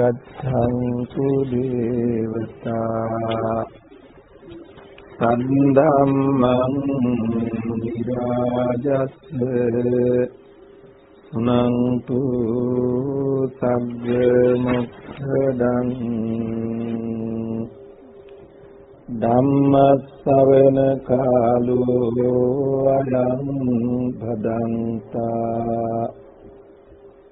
ගච්ඡන්තු දේවතා සම්ධම්මං විරාජස්ස සුනන්තු සග්ග මොක්ඛදං ධම්මස්සවන කාලෝ අයං භදන්තා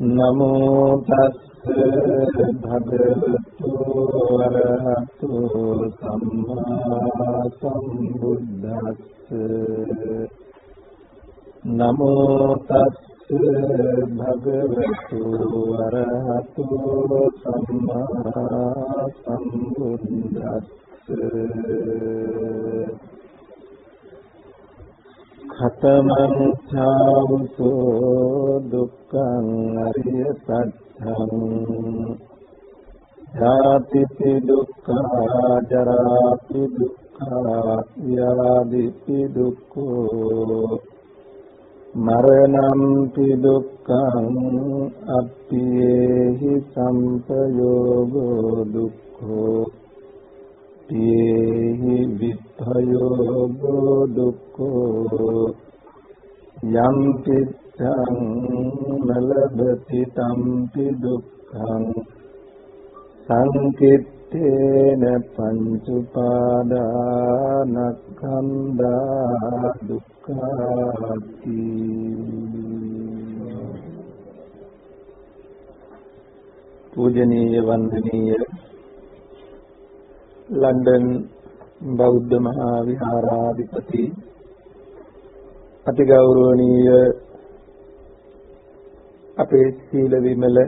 නමෝ තස්ස භගවතු වරහතු සම්මා සම්බුද්දස්ස නමෝ තස්ස භගවතු වරහතු සම්මා සම්බුද්දස්ස ඛතමං ඡාවසෝ දුක්ඛං අරිය සත්‍යං ජාතිපි දුක්ඛා ජරාපි දුක්ඛා ව්‍යාධිපි දුක්ඛෝ මරණම්පි දුක්ඛං අත්ථේහි සම්පයෝගෝ දුක්ඛෝ තේහි විත්තයෝ දුක්ඛෝ යම් පිටං නලබති තම්පි දුක්ඛං සංකිට්ඨේන පංච උපාදානස්කන්ධා දුක්ඛාති පූජනීය වන්දනීය ලන්ඩන් බෞද්ධ මහා විහාරාධිපති අතිගෞරවනීය අපේ සීල විමල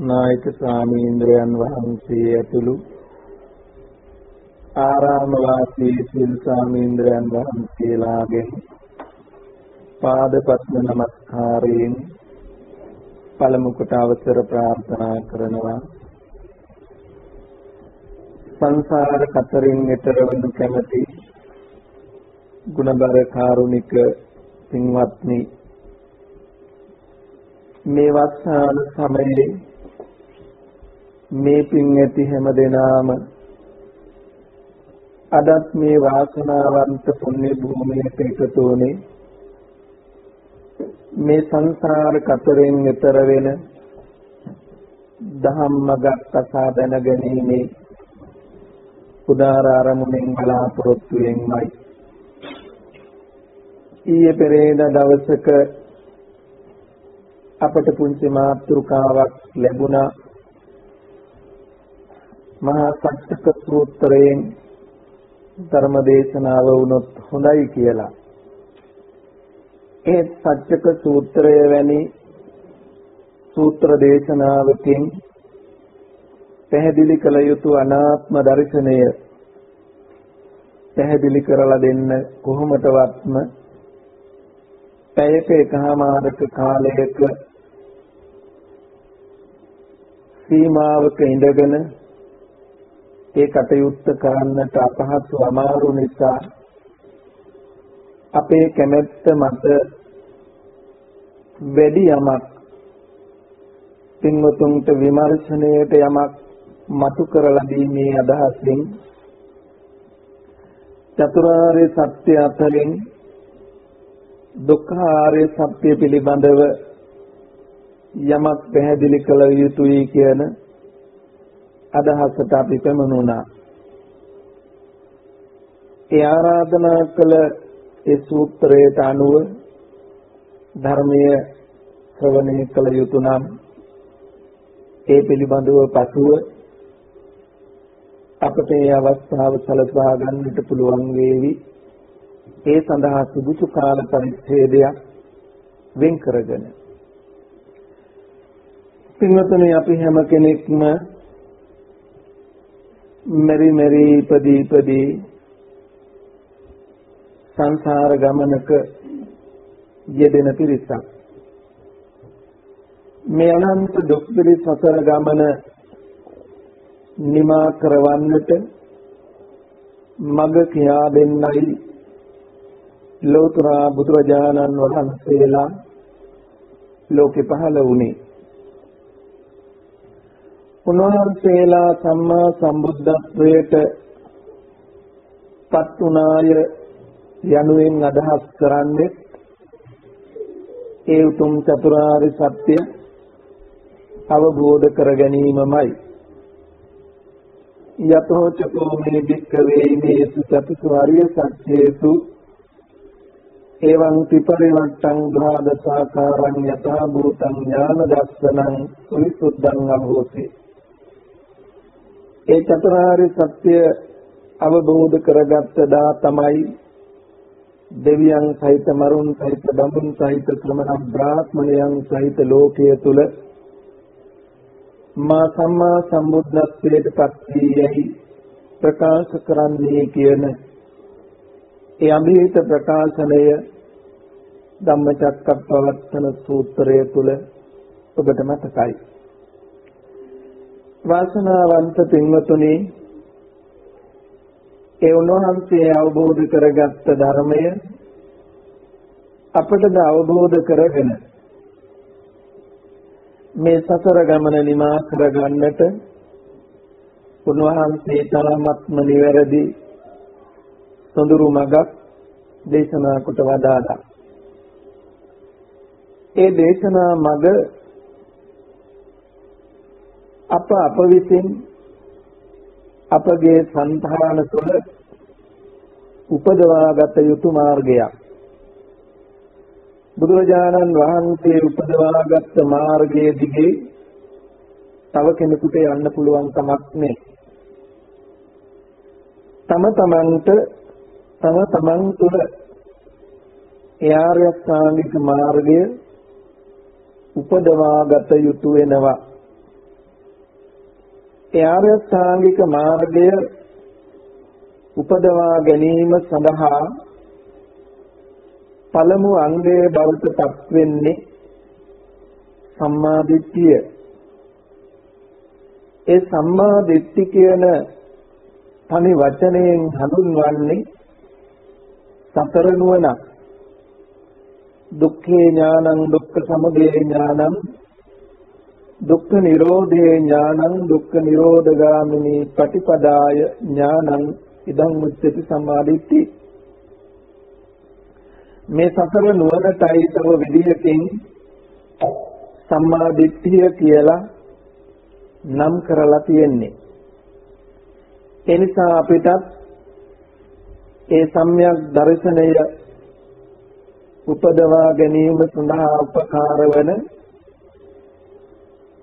නායක ස්වාමීන්ද්‍රයන් වහන්සේ ඇතුළු ආරාම වාසී සීල් ස්වාමීන්ද්‍රයන් වහන්සේලාගෙන් පාදපත්ම නමස්කාරයෙන් පළමු කොට අවසර ප්‍රාර්ථනා කරනවා. සංසාර කතරින් ඈතර වනු කැමැති ගුණබර කාරුණික පින්වත්නි මේ වස්සාන සමයේ මේ පින් ඇති හැම දෙනාම අදත් මේ වාසනාවන්ත පුණ්‍ය භූමියට එකතු වුණේ මේ සංසාර කතරෙන් ඈතර වෙන ධම්මගත සාධන ගැනීමේ උදාර අරමුණෙන් බලාපොරොත්තු වෙන්නයි ඊයේ පෙරේද දවසක අපට පුංචි මාතෘකාවක් ලැබුණා. මහා සත්‍යක සූත්‍රයෙන් ධර්ම දේශනාව වුණොත් හොඳයි කියලා. ඒ සත්‍යක සූත්‍රය වැනි සූත්‍ර දේශනාවකින් පැහැදිලි කළ යුතු අනාත්ම දර්ශනය පැහැදිලි කරලා දෙන්න කොහොමදවත්ම? පැයක එකහමාරක කාලයක සීමාවක ඉඳගෙන ඒ කටයුත්ත කරන්නට අපහසු අමාරු නිසා අපේ කැමැත්ත මත වැඩි යමක් පින්වතුන්ට විමර්ශනයට යමක් මතු කරලා දීමේ අදහසින් චතුරාර්ය සත්‍ය අතරින් දුක්ඛාර්ය සත්‍ය පිළිබඳව යමක් පැහැදිලි කළ යුතුයි කියන අදහසට අපි පැමුණුණා. ඒ ආරාධනා කළ ඒ සූත්‍රයට අනුව ධර්මයේ ශ්‍රවණය කළ යුතු නම් ඒ පිළිබඳව පසුව අපට මේ අවස්ථාව සලස්වා ගන්නට පුළුවන් වේවි. ඒ සඳහා සුදුසු කාල පරිච්ඡේදයක් වෙන් කරගෙන පින්වතුනි අපි හැම කෙනෙක්ම මෙරි මෙරි ඉපදී ඉපදී සංසාර ගමනක යෙදෙන පිරිසක් මේ අනන්ත දුක් පිළිස් සසර ගමන නිමා කරවන්නට මඟ කියා දෙන්නයි. ලෝතර බුදුරජාණන් වහන්සේලා ලෝකෙ පහළ වුණේ. උන්වහන්සේලා සම්මා සම්බුද්ධත්වයට පත් වුණාය යනුවෙන් අදහස් කරන්නේ ඒ උතුම් චතුරාර්ය සත්‍ය අවබෝධ කර ගැනීමමයි. යතෝ චකෝ මේ වික්කවේ මේසු චතුරාර්ය සත්‍යේසු එවං ත්‍රිපරිවට්ටං ධාදසාකාරං යථා භූතං ඥාන දස්සනං විසුද්ධං අභෝසේ ඒ චතුරාර්ය සත්‍ය අවබෝධ කරගත්ත දා තමයි දෙවියන් සහිත මරුන් සහිත බඹුන් සහිත ශ්‍රමණ බ්‍රාහ්මණයන් සහිත ලෝකයේ තුල මා සම්මා සම්බුද්ධත්වයට පත් වී ප්‍රකාශ කරන්නේ කියන ඒ අභිහිත ප්‍රකාශනය ධම්මචක්කප්පවත්තන සූත්‍රය තුල ඔබට මතකයි. වාසනාවන්ත පින්වතුනි ඒ උන්වහන්සේ අවබෝධ කරගත්ත ධර්මය අපටද අවබෝධ කරගෙන මේ සසර ගමන නිමා කරගන්නට උන්වහන්සේ තරමත්ම නිවැරදි සොඳුරු මගක් දේශනා කොට වදාළා. ඒ දේශනා මග අප අප විසින් අපගේ సంతාන තුළ උපදවාගත යුතු මාර්ගයක් බුදුරජාණන් වහන්සේ උපදවාගත් මාර්ගයේ දිගේ තව කෙනෙකුට යන්න පුළුවන් කමක් නැහැ. තම තමන්ට තම තමන් තුළ ඒ ආර්ය අෂ්ටාංගික මාර්ගය උපදවාගත යුතු වෙනවා. ඒ ආර්ය ශ්‍රාංගික මාර්ගය උපදවා ගැනීම සඳහා පළමු අංගය බවට පත් වෙන්නේ සම්මා දිට්ඨිය. ඒ සම්මා දිට්ඨි කියන තනි වචනයෙන් හඳුන්වන්නේ සතර නුවණ. දුක්ඛේ ඥානං දුක්ඛ සමුදය ඥානං දුක්ඛ නිරෝධේ ඥානං දුක්ඛ නිරෝධගාමිනී පටිපදාය ඥානං ඉදං මුච්චති සම්මාදිට්ඨි මේ සසර නුවණටයි තව විදියකින් සම්මාදිට්ඨිය කියලා නම් කරලා තියෙන්නේ. ඒ නිසා අපිටත් ඒ සම්‍යක් දර්ශනය උපදවා ගැනීම සඳහා උපකාර වන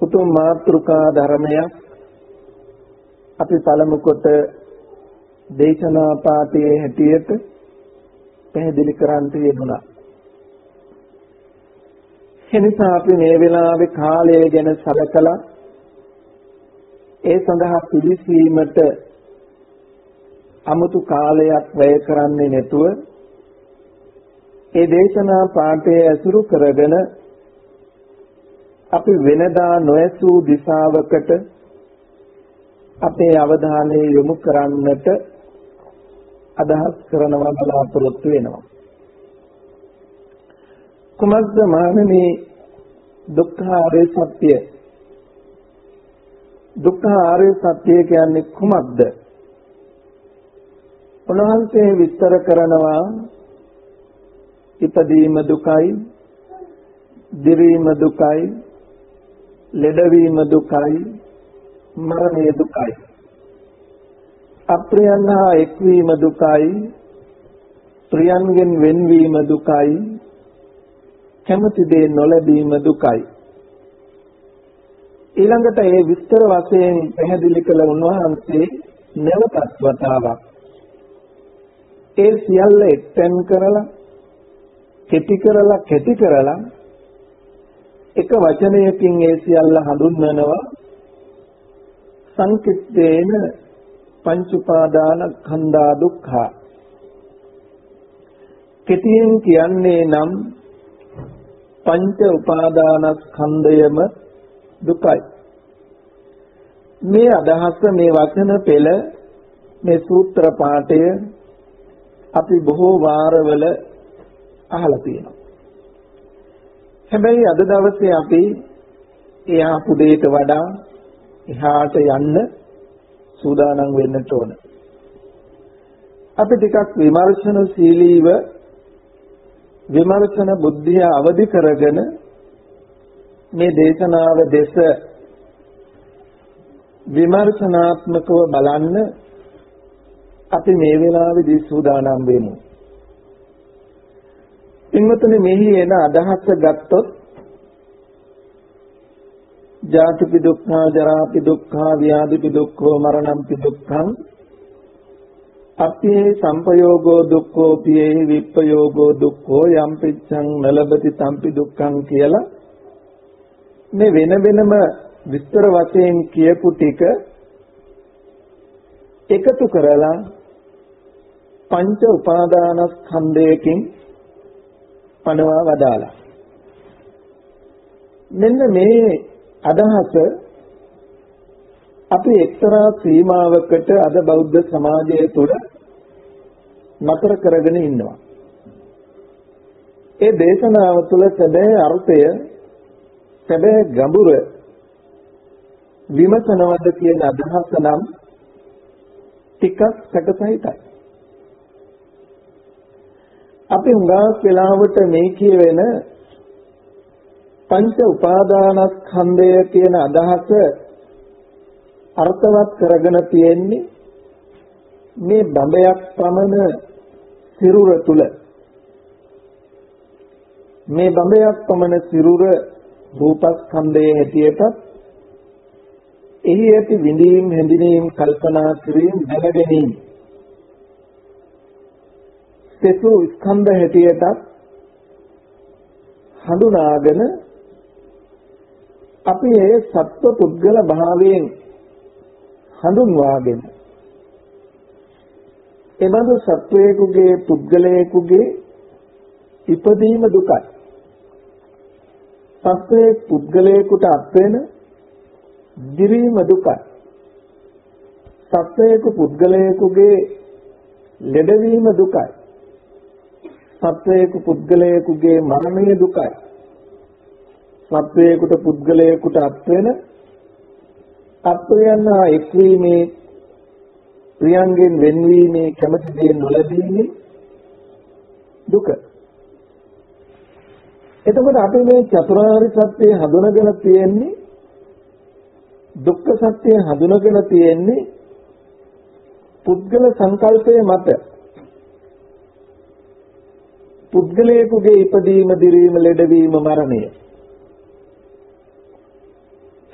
උතුම් මාත්‍රිකා ධර්මයක් අපි පළමු කොට දේශනා පාඨයේ හැටියට පැහැදිලි කරන්න යෙදුණා. එනිසා අපි මේ වෙලාවේ කාලය ගැන සැලකලා ඒ සඳහා පිළිසීමට අමුතු කාලයක් වැය කරන්නේ නැතුව ඒ දේශනා පාඨය ඇසුරු කරගෙන අපි වෙනදා නොඇසූ දිශාවකට අපේ අවධානය යොමු කරන්නට අදහස් කරනවා බලාපොරොත්තු වෙනවා. කුමද්ද මානමේ දුක්ඛ ආර්ය සත්‍ය දුක්ඛ ආර්ය සත්‍ය කියන්නේ කුමක්ද? උන්වහන්සේ විස්තර කරනවා ඉපදීම දුකයි, දිරීම දුකයි, ලෙඩවීම දුකයි මරණය දුකයි අප්‍රියයන් හා එක්වීම දුකයි ප්‍රියන්ගෙන් වෙන්වීම දුකයි කැමති දේ නොලැබීම දුකයි. ඊළඟට ඒ විස්තර වශයෙන් පැහැදිලි කළ උන්වහන්සේ නැවතත් වතාවක්. ඒ සියල්ල එක්තෙන් කරලා කෙටි කරලා කෙටි කරලා එක වචනයකින් ඒ සියල්ල හඳුන්වනවා. සංකිට්ඨේන පංච උපාදාන khanda දුක්ඛ කෙටියෙන් කියන්නේ නම් පංච උපාදානස්කන්ධයම දුකයි. මේ අදහස මේ වචන පෙළ මේ සූත්‍ර පාඨය අපි බොහෝ වාරවල අහලා තියෙනවා. හැබැයි අද දවසේ අපි එහා පුදේට වඩා එහාට යන්න සූදානම් වෙන්නට ඕන. අපි ටිකක් විමර්ශනශීලීව විමර්ශන බුද්ධිය අවදි කරගෙන මේ දේශනාව දෙස විමර්ශනාත්මකව බලන්න අපි මේ වෙලාවේදී සූදානම් වෙමු. පින්වතුනි මෙහි එන අදහස ගත්තොත් ජාතිපි දුක්ඛා ජරාපි දුක්ඛා ව්‍යාධිපි දුක්ඛෝ මරණම්පි දුක්ඛං අපේ සංපයෝගෝ දුක්ඛෝ පියේ විප්පයෝගෝ දුක්ඛෝ යම් පිච්ඡං නලබති තම්පි දුක්ඛං කියලා මේ වෙන වෙනම විස්තර වශයෙන් කියපු ටික එකතු කරලා පංච උපාදානස්කන්ධයකින් පනවා වදාලා. මෙන්න මේ අදහස අපි එක්තරා සීමාවකට අද බෞද්ධ සමාජය තුළ නතර කරගෙන ඉන්නවා. ඒ දේශනාව තුළ සැබෑ අර්ථය සැබෑ ගැඹුර විමසනවද කියන අදහස නම් ටිකක් සැකසහිතයි. අපි හුඟක් වෙලාවට මේ කියවෙන පංච උපාදානස්කන්ධය කියන අදහස අර්ථවත් කරගෙන තියෙන්නේ මේ බඹයක් පමණ සිරුර තුල. මේ බඹයක් පමණ සිරුර රූපස්කන්ධයේ හැටියට එහි ඇති විඳීම් හැඳිනීම් කල්පනා කිරීම දැනගැනීම සෙසු ස්කන්ධ හැටියට හඳුනාගෙන අපි ඒ සත්ව පුද්ගල භාවයෙන් හඳුන්වාගෙන එබඳු සත්වයෙකුගේ පුද්ගලයෙකුගේ ඉපදීම දුකයි. සත්වයේ පුද්ගලයෙකුට අත්වෙන දිරීම දුකයි. සත්වයෙකු පුද්ගලයෙකුගේ ලෙඩවීම දුකයි. සත්වයෙකු පුද්ගලයෙකුගේ මරණය දුකයි. සත්වයෙකුට පුද්ගලයෙකුට අත්වෙන සත්වයන් හා එක්වීමේ ප්‍රියංගෙන් වෙන්වීමේ කැමැති දේ නොලැබීමේ දුක. එතකොට අපි මේ චතුරාර්ය සත්‍ය හඳුනගෙන තියෙන්නේ දුක්ඛ සත්‍ය හඳුනගෙන තියෙන්නේ පුද්ගල සංකල්පයේ මත පුද්ගලයෙකුගේ ඉපදීම දිරීම ලෙඩවීම මරණය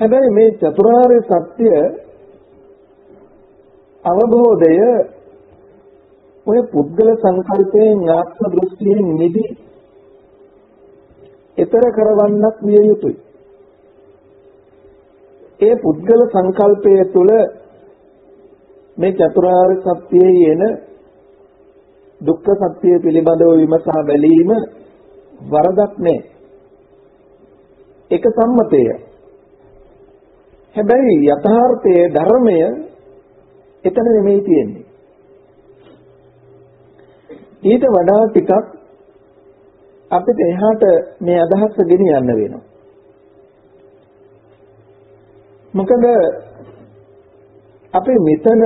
හැබැයි මේ චතුරාර්ය සත්‍ය අවබෝධය ඔය පුද්ගල සංකල්පයෙන් ආත්ම දෘෂ්ටියෙන් නිදි ඊතර කරවන්නක් විය යුතුයි. ඒ පුද්ගල සංකල්පය තුළ මේ චතුරාර්ය සත්‍යයේ එන දුක්ඛ සත්‍ය පිළිබඳව විමසා බැලීම වරදක් නෑ. ඒක සම්මතය. හැබැයි යථාර්ථයේ ධර්මය එතන නෙමෙයි තියෙන්නේ. ඊට වඩා ටිකක් අපිට එහාට මේ අදහස ගෙනියන්න වෙනවා. මොකද අපි මෙතන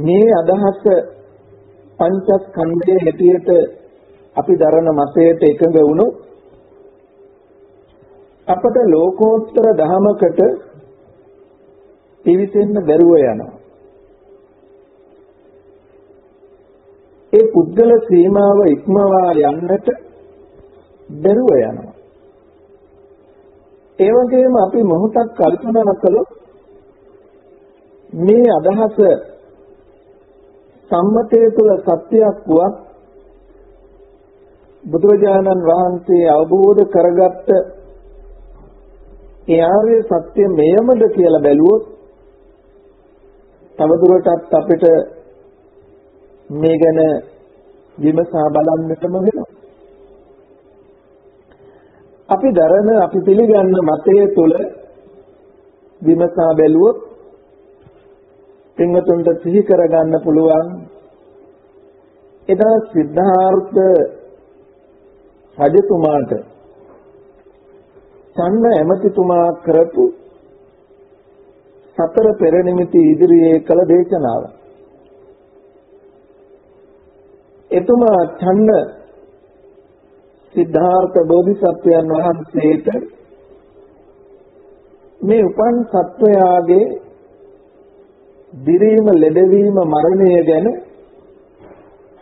මේ අදහස පංචස්කන්ධයේ හැටියට අපි දරන මතයට එකඟ වුණොත් අපට ලෝකෝත්තර ධහමකට පිවිසෙන්න බැරුව යනවා. ඒ පුද්ගල සීමාව ඉක්මවා යන්නට බැරුව යනවා. ඒ වගේම අපි මොහොතක් කල්පනා කළොත් මේ අදහස සම්මතයේ තුල සත්‍යයක් වුවත් බුදුරජාණන් වහන්සේ අවබෝධ කරගත්ත ඒ ආර්ය සත්‍ය මෙයමද කියලා බැලුවොත් තවදුරටත් අපිට මේ ගැන විමසා බලන්නටම වෙනවා. අපි දරන අපි පිළිගන්න මතය තුළ විමසා බැලුවොත් පින්වතුන්ට සිහි කරගන්න පුළුවන් එදා සිද්ධාර්ථ රජතුමාට චන්න ඇමතිතුමා කරපු සතර පෙර නිමිති ඉදිරියේ කළ දේශනාව. එතුමා චන්න සිද්ධාර්ථ බෝධිසත්වයන් වහන්සේට මේ උපන් සත්වයාගේ දිරීම ලෙඩවීම මරණය ගැන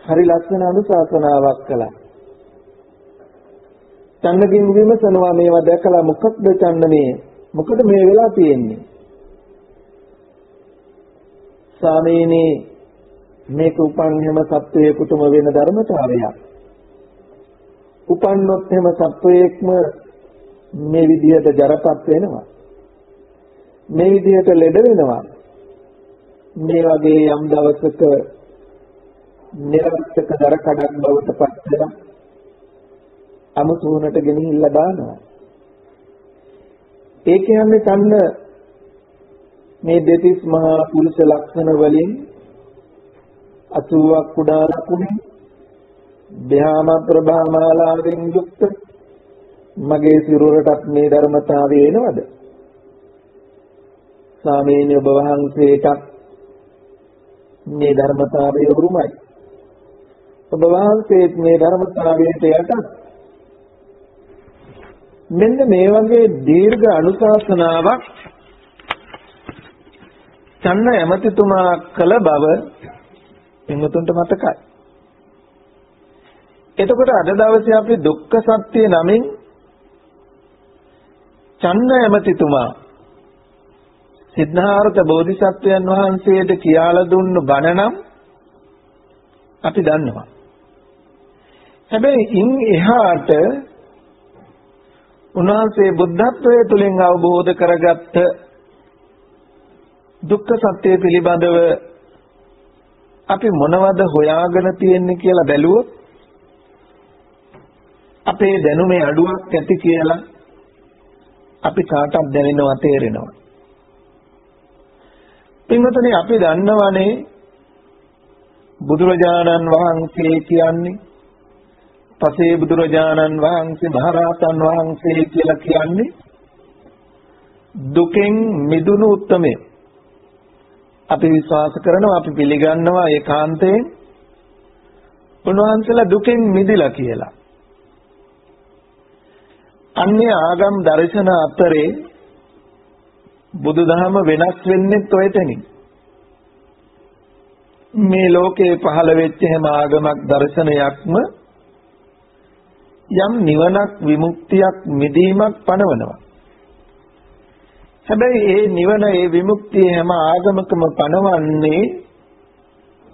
හරි ලස්සන අනුශාසනාවක් කළා. චන්නකින් විමසනවා මේවා දැකලා මොකක්ද චන්න මේ මොකද මේ වෙලා තියෙන්නේ? ස්වාමීනි මේක උපන් හැම සත්වයකටම වෙන ධර්මතාවයක්. උපන්නොත් හැම සත්වයක්ම මේ විදිහට ජරපත් වෙනවා. මේ විදිහට ලෙඩ වෙනවා. මේ වගේ යම් දවසක නිර්වෘත්තක දර කඩක් බවට පත් වෙලා අමුතුනට ගෙනහිල්ලා දානවා. ඒ කියන්නේ තන්න මේ දෙතිස් මහා පුරුෂ ලක්ෂණ වලින් 80ක් කුඩා ලකුණේ ධ්‍යාන ප්‍රභාමාලාවෙන් යුක්ත මගේ සිරුරටත් මේ ධර්මතාවය එනවද? ස්වාමීන් ඔබ වහන්සේට මේ ධර්මතාවය උරුමයි. ඔබ වහන්සේත් මේ ධර්මතාවයට යට මෙන්න මේ වගේ දීර්ඝ අනුශාසනාවක් චන්න ඇමතිතුමා කළ බව පින්වතුන්ට මතකයි. එතකොට අද දවසේ අපි දුක්ඛ සත්‍ය නමින් චන්න ඇමතිතුමා සිද්ධාර්ථ බෝධිසත්වයන් වහන්සේට කියාලා දුන්නු බණ නම් අපි දන්නවා. හැබැයි ඉන් එහාට උන්වහන්සේ බුද්ධත්වයේ තුලින් අවබෝධ කරගත්ත දුක්ඛ සත්‍ය පිළිබඳව අපි මොනවද හොයාගෙන තියෙන්නේ කියලා බැලුවොත් අපේ දැනුමේ අඩුවක් ඇති කියලා අපි කාටවත් දැනෙනවා තේරෙනවා. පින්වතුනි අපි දන්නවනේ බුදුරජාණන් වහන්සේ කියන්නේ පසේ බුදුරජාණන් වහන්සේ මහරහතන් වහන්සේ කියලා කියන්නේ දුකෙන් මිදුණු උත්මය. අපි විශ්වාස කරනවා අපි පිළිගන්නවා ඒකාන්තයෙන් උන්වහන්සේලා දුකෙන් මිදිලා කියලා. අන්‍ය ආගම් දර්ශන අතරේ බුදුදහම වෙනස් වෙන්නේ ඔයතනින්. මේ ලෝකේ පහළ වෙච්ච හැම ආගමක් දර්ශනයක්ම යම් නිවනක් විමුක්තියක් මිදීමක් පනවනවා. හැබැයි ඒ නිවන ඒ විමුක්තිය හැම ආගමකම පනවන්නේ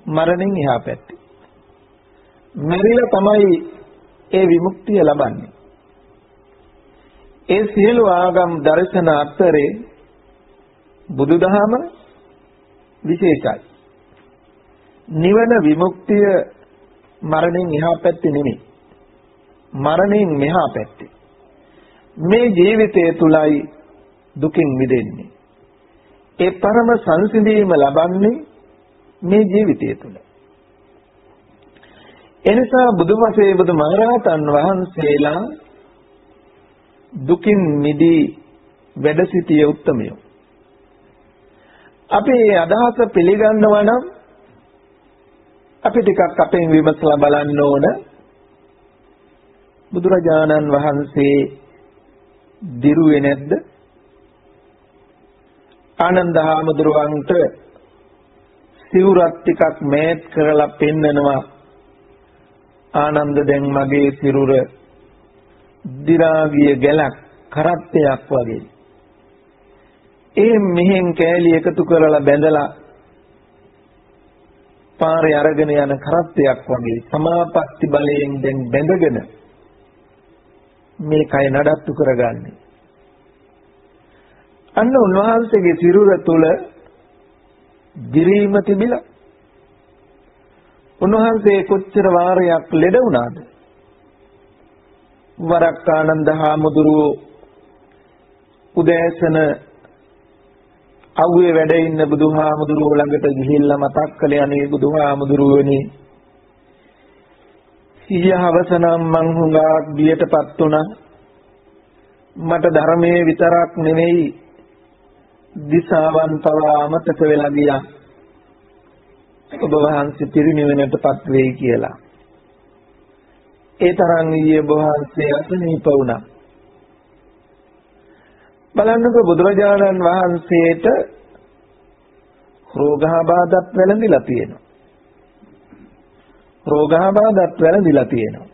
මරණින් එහා පැත්තේ. මරිලා තමයි ඒ විමුක්තිය ලබන්නේ. ඒ සියලු ආගම් දර්ශන අතරේ බුදුදහම විශේෂයි. නිවන විමුක්තිය මරණයෙන් එහා පැත්තේ නෙමෙයි. මරණයෙන් මෙහා පැත්තේ. මේ ජීවිතය තුලයි දුකින් මිදෙන්නේ. ඒ පරම සංසිඳීම ලබන්නේ මේ ජීවිතය තුල. එනිසා බුදුමසේ බුදුමහරහතන් වහන්සේලා දුකින් මිදී වැඩ සිටිය උත්තමයෝ. අපි මේ අදහස පිළිගන්නවා නම් අපි ටිකක් අපෙන් විමසලා බලන්න ඕන බුදුරජාණන් වහන්සේ දිරුවේ නැද්ද? ආනන්ද හාමුදුරුවන්ට සිවුරක් ටිකක් මෑත් කරලා පෙන්නනවා. ආනන්ද දැන් මගේ සිරුර දිරාගිය ගැලක් කරත්තයක් වගේ. ඒ මෙහෙන් කෑලි එකතු කරලා බැඳලා පාරේ අරගෙන යන කරත්තයක් වගේ සමාපatti බලයෙන් දැන් බැඳගෙන මේ කය නඩත්තු කරගන්නේ. අන්න උන්වහන්සේගේ සිරුර තුල දිරීම තිබිලා. උන්වහන්සේ කොච්චර වාරයක් ලෙඩ වුණාද? වරක් ආනන්ද හාමුදුරුවෝ උදෑසන අවුවේ වැඩ ඉන්න බුදුහාමුදුරුවෝ ළඟට ගිහිල්ලා මතක් කළේ අනේ බුදුහාමුදුරුවනේ සියහවසනම් මං හුඟක් බියටපත් වුණා. මට ධර්මයේ විතරක් නෙවෙයි දිසාවන් පවා අමතක වෙලා ගියා ඔබ වහන්සේ පිරිනිවෙනටපත් වෙයි කියලා ඒ තරම් ඊයේ වහන්සේ අසනීප වුණා බලන්නකෝ බුදුරජාණන් වහන්සේට රෝගාබාධත් වැළඳිලා තියෙනවා. රෝගාබාධත් වැළඳිලා තියෙනවා.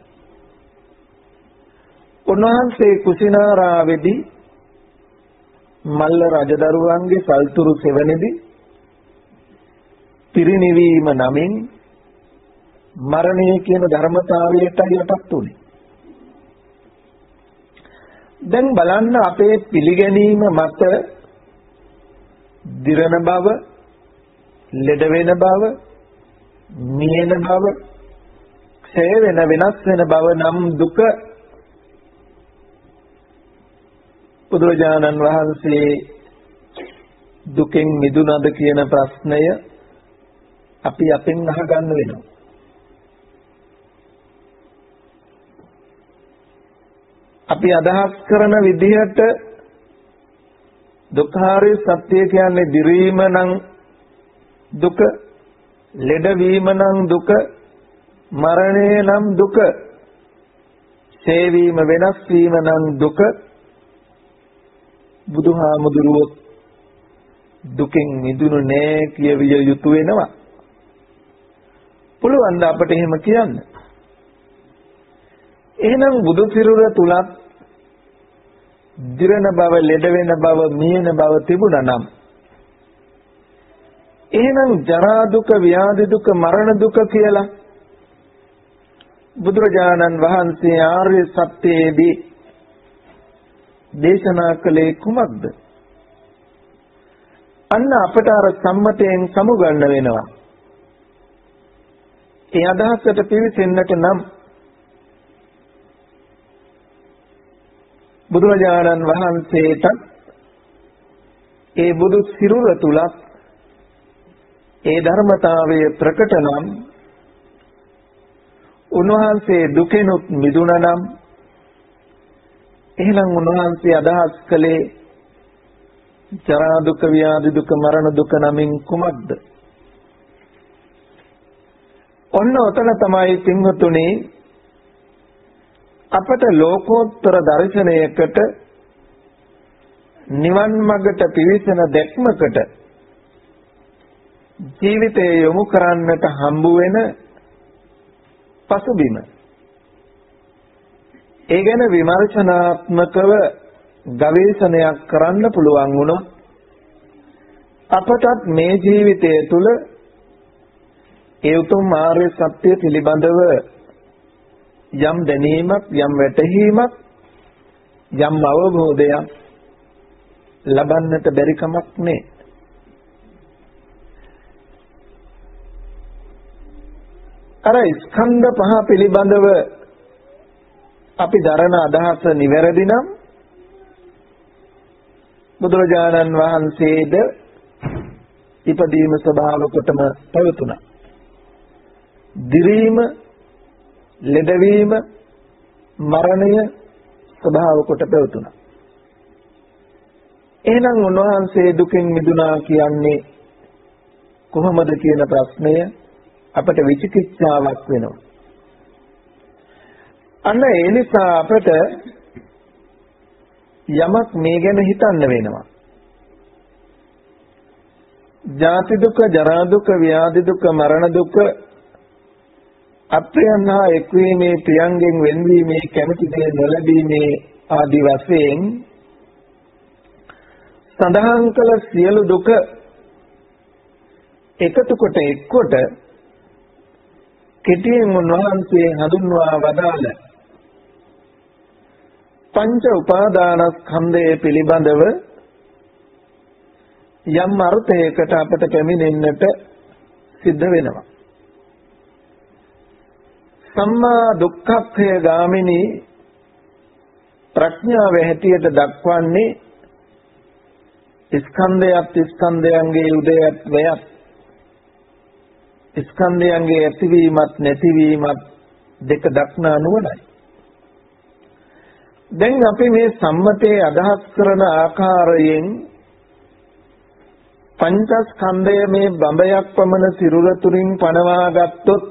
උන්වහන්සේ කුසිනාරාවේදී මල්ල රජදරුවන්ගේ සල්තුරු සෙවණේදී පිරිනිවීම නමින් මරණය කියන ධර්මතාවයට යටත් උනේ. දැන් බලන්න අපේ පිළිගැනීම මත දිරන බව, ලෙඩ වෙන බව, මියෙන බව, ක්ෂය වෙන වෙනස් වෙන බව නම් දුක බුදුරජාණන් වහන්සේ දුකෙන් මිදුණද කියන ප්‍රශ්නය අපි අපෙන් අහගන්න වෙනවා. අපි අදහස් කරන විදිහට දුක්ඛාරය සත්‍ය කියන්නේ දිරීම නම් දුක ලෙඩවීම නම් දුක මරණය නම් දුක සේවීම වෙනස් වීම නම් දුක බුදුහාමුදුරුවෝ දුකෙන් මිදුණු නෑ කියවිය යුතු වෙනවා. පුළුවන් ද අපට එහෙම කියන්න? එහෙනම් බුදු සිරුර තුලත් දිරන බව, ලෙඩ වෙන බව, මියෙන බව තිබුණා නම් එහෙනම් ජරා දුක, ව්‍යාධි දුක, මරණ දුක කියලා බුදුරජාණන් වහන්සේ ආර්ය සත්‍යයේදී දේශනා කළේ කුමක්ද? අන්න අපට අර සම්මතයෙන් සමුගන්න වෙනවා. ඒ අදහසට පිවිසෙන්නට නම් බුදුරජාණන් වහන්සේට ඒ බුදු සිරුර තුලත් ඒ ධර්මතාවය ප්‍රකට නම් උන්වහන්සේ දුකෙනුත් මිදුණා නම් එහෙනම් උන්වහන්සේ අදහස් කළේ ජරා දුක ව්‍යාධි දුක මරණ දුක නමින් කුමක්ද? ඔන්න ඔතන තමයි පින්වතුනි අපට ලෝකෝත්තර දර්ශනයකට නිවන් මඟට පිවිසෙන දැක්මකට ජීවිතය යොමු කරන්නට හම්බ වෙන පසුබිම ඒ ගැන විමර්ශනාත්මකව ගවේෂණයක් කරන්න පුළුවන් වුණොත් අපටත් මේ ජීවිතය තුළ ඒ උතුම් ආර්ය සත්‍ය පිළිබඳව යම් දැනීමක් යම් වැටහීමක් යම් අවබෝධයක් ලබන්නට බැරි කමක් නෑ. අර ස්කන්ධ පහ පිළිබඳව අපි දරන අදහස නිවැරදි නම් බුදුරජාණන් වහන්සේද ඉපදීම ස්වභාව කොටම පැවතුණා. දිරීම ලෙඩවීම මරණය ස්වභාව කොට පැවතුණා. එහෙනම් උන්වහන්සේ දුකින් මිදුණා කියන්නේ කොහොමද කියන ප්‍රශ්නය අපට විචිකිච්ඡාවක් වෙනවා. අන්න ඒ නිසා අපට යමක් මේ ගැන හිතන්න වෙනවා. ජාති දුක, ජරා දුක, ව්‍යාධි දුක, මරණ දුක අප්‍රියන් හා එක්වීමේ ප්‍රියංගෙන් වෙන්වීමේ කැමැති දේ නොලැබීමේ ආදි වශයෙන් සඳහන් කළ සියලු දුක එකතු කොට එක්කොට කෙටියෙන් උන්වහන්සේ හඳුන්වා වදාළ පංච උපාදානස්කන්ධය පිළිබඳව යම් අර්ථයකට අපට පැමිණෙන්නට සිද්ධ වෙනවා. සම්මා දුක්ඛක්ඛය ගාමිනී ප්‍රඥාව හැටියට දක්වන්නේ ස්කන්ධයත් ස්කන්ධයන්ගේ උදයත් වයත් ස්කන්ධයන්ගේ ඇතිවීමත් නැතිවීමත් දෙක දක්නා නුවණයි. දැන් අපි මේ සම්මතයේ අදහස් කරන ආකාරයෙන් පංචස්කන්ධය මේ බඹයක් පමණ සිරුර තුලින් පනවා ගත්තොත්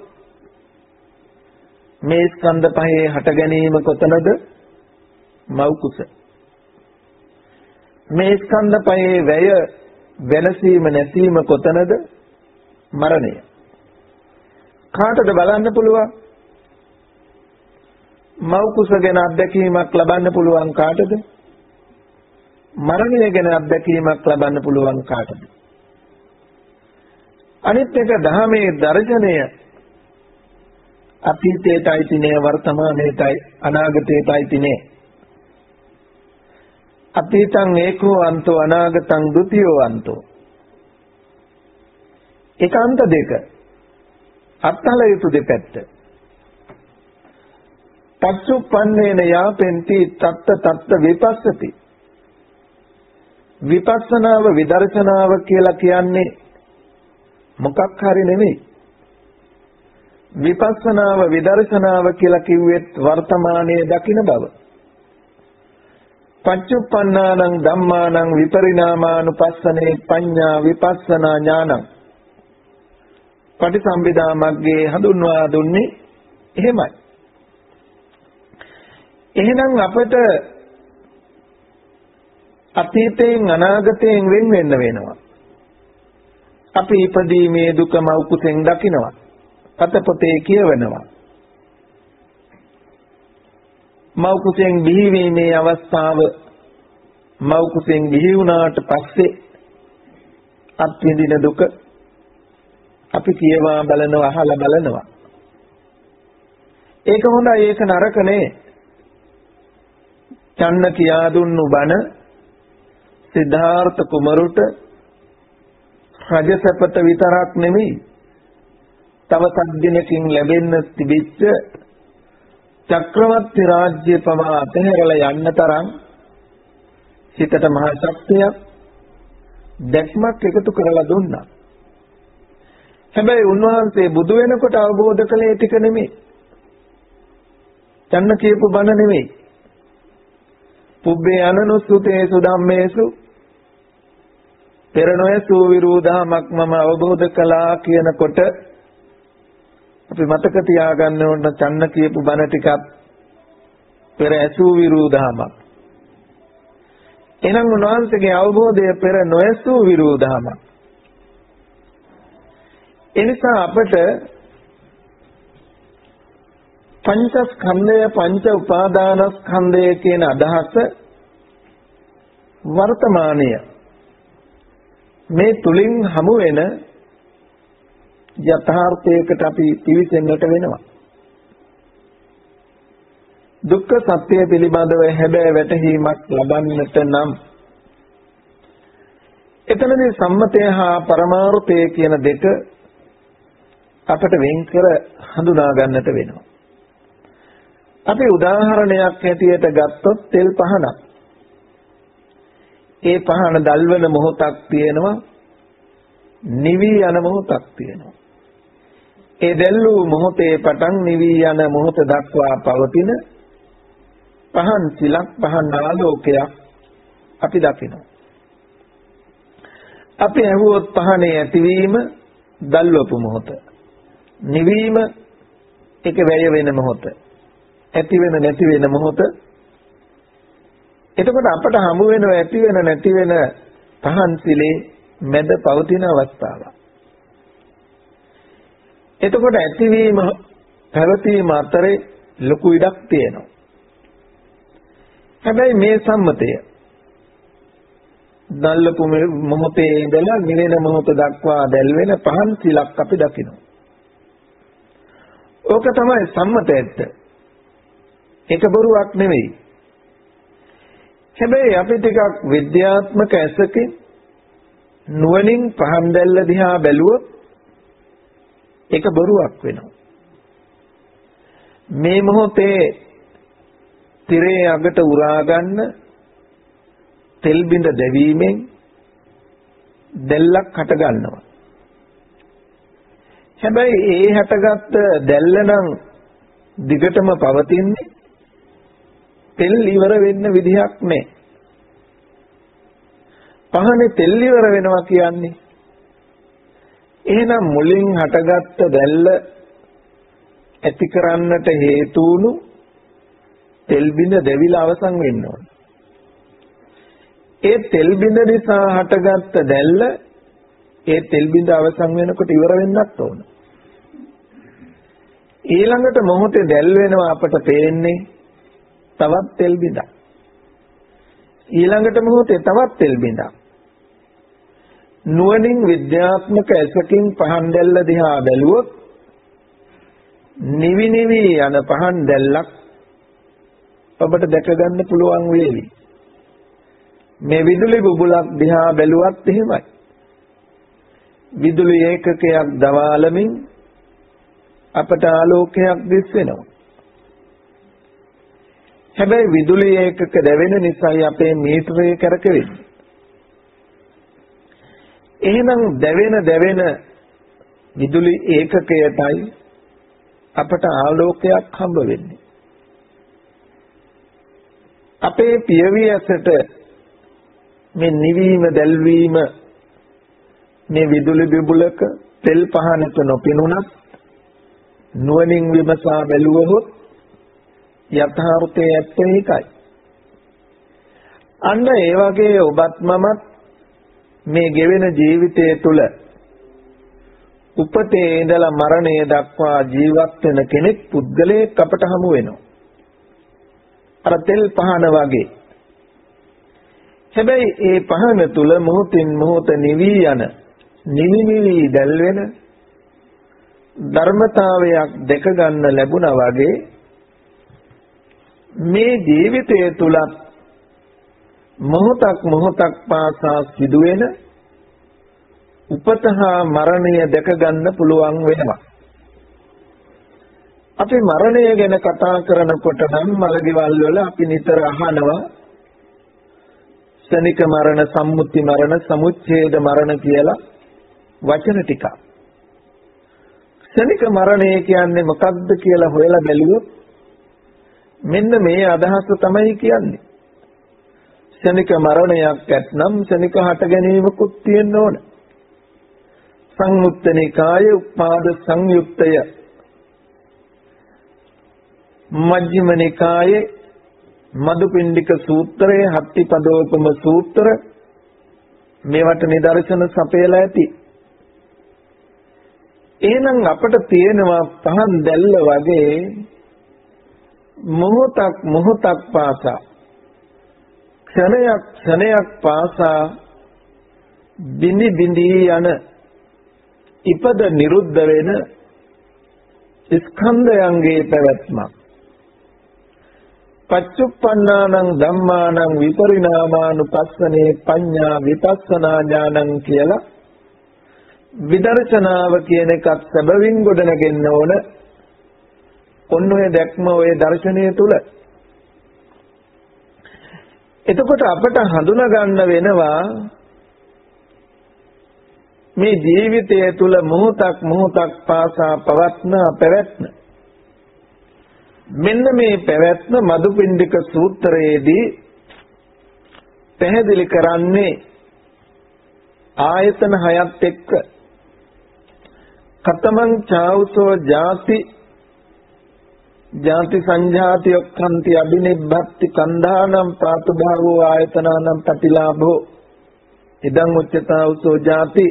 මේ ස්කන්ධ පහේ හට ගැනීම කොතනද? මව් කුස. මේ ස්කන්ධ පහේ වැය වෙනසීම නැසීම කොතනද? මරණය. කාටද බලන්න පුළුවන්? මව් කුස ගැන අත්දැකීමක් ලබන්න පුළුවන් කාටද? මරණය ගැන අත්දැකීමක් ලබන්න පුළුවන් කාටද? අනිත් එක දහමේ දර්ශනය අතීතයටයි තිනේ වර්තමානයටයි අනාගතයටයි තිනේ අතීතං ඒකෝ අන්තෝ අනාගතං ဒ ුතියෝ අන්තෝ ඒකාන්ත දෙක අත්හල යුතු දෙපැත්ත පච්චුප්පන්නේන යාපෙන්ති තත්ත තත්ත විපස්සති විපස්සනාව විදර්ශනාව කියලා කියන්නේ මොකක් හරි නෙමෙයි විපස්සනාව විදර්ශනාව කියලා කිව්වෙත් වර්තමානයේ දකින බව. පච්චුප්පන්නානං ධම්මානං විපරිණාමානුපස්සනේ පඤ්ඤා විපස්සනා ඥානං. පටිසම්භිදා මග්ගේ හඳුන්වා දුන්නේ එහෙමයි. එහෙනම් අපට අතීතයෙන් අනාගතයෙන් වෙන් වෙන්න වෙනවා. අපි ඉපදීමේ දුක මව් කුසෙන් දකිනවා. පතපොතේ කියවනවා. මව් කුසෙන් බිහිවීමේ අවස්ථාව මව් කුසෙන් බිහි වුණාට පස්සේ අත්විඳින දුක අපි කියවා බලනවා අහලා බලනවා. ඒක හොඳයි ඒක නරක නේ. චන්න කියා දුන්නු බණ සිද්ධාර්ථ කුමරුට රජසපත විතරක් නෙමෙයි තව සද්දිනකින් ලැබෙන්න තිබිච්ච චක්‍රවර්ති රාජ්‍ය පවා අතහැරලා යන්න තරම් හිතට මහා ශක්තියක් දැක්මක් එකතු කරලා දුන්නා. හැබැයි උන්වහන්සේ බුදු වෙනකොට අවබෝධ කළේ ටික නෙමෙයි. චන්න කියපු බණ නෙමෙයි. පුබ්බේ අනනුසුතේසු ධම්මේසු පෙර නොයසූ විරූධමක් මම අවබෝධ කළා කියනකොට අපි මතක තියාගන්න ඕන චන්න කියපු බණ ටිකක් පෙර ඇසූ විරූධාමක්. එහෙනම් උන්වහන්සේගේ අවබෝධය පෙර නොඇසූ විරූධාමක්. එනිසා අපට පංචස්කන්ධය පංච උපාදානස්කන්ධය කියන අදහස වර්තමානීය මේ තුලින් හමු වෙන යථාර්ථයකට අපි පිවිසෙන්නට වෙනවා. දුක්ඛ සත්‍ය පිළිබඳව හැබෑ වැටහීමක් ලබන්නට නම් එතනදී සම්මතය හා පරමාර්ථය කියන දෙක අපට වෙන් කර හඳුනා ගන්නට වෙනවා. අපි උදාහරණයක් හැටියට ගත්තොත් තෙල් පහනක්. ඒ පහන දල්වන මොහොතක් තියෙනවා නිවි යන මොහොතක් තියෙනවා. ඒ දැල්වූ මොහොතේ පටන් නිවි යන මොහොත දක්වා පවතින පහන් සිලක් පහන් ආලෝකයක් අපි දකිනවා. අපි ඇහුවොත් පහනේ ඇතිවීම දල්වපු මොහොත. නිවීම එක වැය වෙන මොහොත. ඇති වෙන නැති වෙන මොහොත. එතකොට අපට හමු වෙනව ඇති වෙන නැති වෙන පහන් සිලේ මැද පවතින අවස්ථාවක්. එතකොට ඇතිවීම පැවතීම අතරේ ලොකු ඉඩක් තියෙනවා. හැබැයි මේ සම්මතය දල්ලපු මොහොතේ ඉඳලා නිවෙන මොහොත දක්වා දැල්වෙන පහන් සිලක් අපි දකිනවා. ඕක තමයි සම්මත ඇත්ත. ඒක බොරුවක් නෙවෙයි. හැබැයි අපි ටිකක් විද්‍යාත්මක ඇසකින් නුවණින් පහන් දැල්ල දිහා බැලුවොත් ඒක බොරුවක් වෙනවා. මේ මොහොතේ තිරේ අගට උරා ගන්න තෙල් බිඳ දැවීමෙන් දැල්ලක් හට ගන්නවා. හැබැයි ඒ හටගත්ත දැල්ල නම් දිගටම පවතින්නේ තෙල් ඉවර වෙන්න විදිහක් නැහැ. පහනේ තෙල් ඉවර වෙනවා කියන්නේ එහෙනම් මුලින් හටගත්ත දැල්ල ඇති කරන්නට හේතු වුණු තෙල් බිඳ දෙවිලා අවසන් වෙන්න ඕන. ඒ තෙල් බිඳ නිසා හටගත්ත දැල්ල ඒ තෙල් බිඳ අවසන් වෙනකොට ඉවර වෙන්නත් ඕන. ඊළඟට මොහොතේ දැල් වෙනවා අපට පේන්නේ තවත් තෙල් බිඳක්. ඊළඟට මොහොතේ තවත් තෙල් බිඳක්. නුවණින් විද්‍යාත්මක ඇසකින් පහන් දැල්ල දිහා බැලුවොත් නිවි නිවි යන පහන් දැල්ලක් ඔබට දැක ගන්න පුළුවන් වේවි. මේ විදුලි බුබුලක් දිහා බැලුවත් එහෙමයි. විදුලි ඒකකයක් දවාලමින් අපට ආලෝකයක් දිස් වෙනවා. හැබැයි විදුලි ඒකක දැවෙන නිසායි අපේ මීටරේ කරකෙන්නේ. එහෙනම් දැවෙන දැවෙන විදුලි ඒකකයටයි අපට ආලෝකයක් හම්බ වෙන්නේ. අපේ පියවි ඇසට මේ නිවීම දැල්වීම මේ විදුලි බිබුලක තෙල් පහනක නොපෙනුනත් නුවණින් විමසා බැලුවහොත් යථාර්ථයේ ඇත්ත ඒකයි. අන්න ඒ වගේ ඔබත් මමත් මේ ගෙවෙන ජීවිතය තුළ උපතේ ඉඳලා මරණය දක්වා ජීවත් වෙන කෙනෙක් පුද්ගලයෙක් අපට හමු වෙනවා. අර තෙල් පහන වගේ. හැබැයි ඒ පහන තුල මොහොතින් මොහොත නිවි යන නිවි නිවි දැල් වෙන ධර්මතාවයක් දැක ගන්න ලැබුණා වගේ මේ ජීවිතය තුලත් මොහොතක් මොහොතක් පාසා සිදුවෙන උපත හා මරණය දැක ගන්න පුළුවන් වෙනවා. අපි මරණය ගැන කතා කරනකොට නම් මලගෙවල් වල අපි නිතර අහනවා ශනික මරණ, සම්මුති මරණ, සමුච්ඡේද මරණ කියලා වචන ටික. ශනික මරණය කියන්නේ මොකක්ද කියලා හොයලා බැලුවොත් මෙන්න මේ අදහස තමයි කියන්නේ. ශනික මරණයක් ඇත්නම් ශනික හට ගැනීමකුත් තියෙන්න ඕන. සංයුත්තනිකාය උපාද සංයුක්තය මජ්ක්‍ධිම නිකායේ මදුපිණ්ඩික සූත්‍රයේ හත්තිපදෝපම සූත්‍ර මේවට නිදර්ශන සපයලා ඇති. එහෙනම් අපට තියෙනවා පහන් දැල්ල වගේ මොහොතක් මොහොතක් පාසා. ක්ෂණයක් ක්ෂණයක් පාසා බිනි බිඳී යන ඉපද නිරුද්ධ වෙන ස්කන්ධයන්ගේ පැවැත්මක් පච්චුප්පන්නානං ධම්මානං විපරිණාමානුපස්සනේ පඤ්ඤා විපස්සනා ඥානං කියලා විදර්ශනාව කියන එකත් සැබවින් ගොඩනගෙන්න ඕන. ඔන්න ඔය දැක්ම ඔය දර්ශනය තුල එතකොට අපට හඳුනා ගන්න වෙනවා මේ ජීවිතය තුල මොහොතක් මොහොතක් පාසා පවත්න පැවැත්ම. මෙන්න මේ පැවැත්ම මදුපිණ්ඩික සූත්‍රයේදී පැහැදිලි කරන්නේ ආයතන හයත් එක්ක. කතමං චාවුසෝ ಜಾති ජාති සංජාති යොක්ඛන්ති අබිනිබ්බත්ති කන්ධානම් ප්‍රාතුභාවෝ ආයතනානම් ප්‍රතිලාභෝ ඉදං උච්චතා උසෝ ජාති.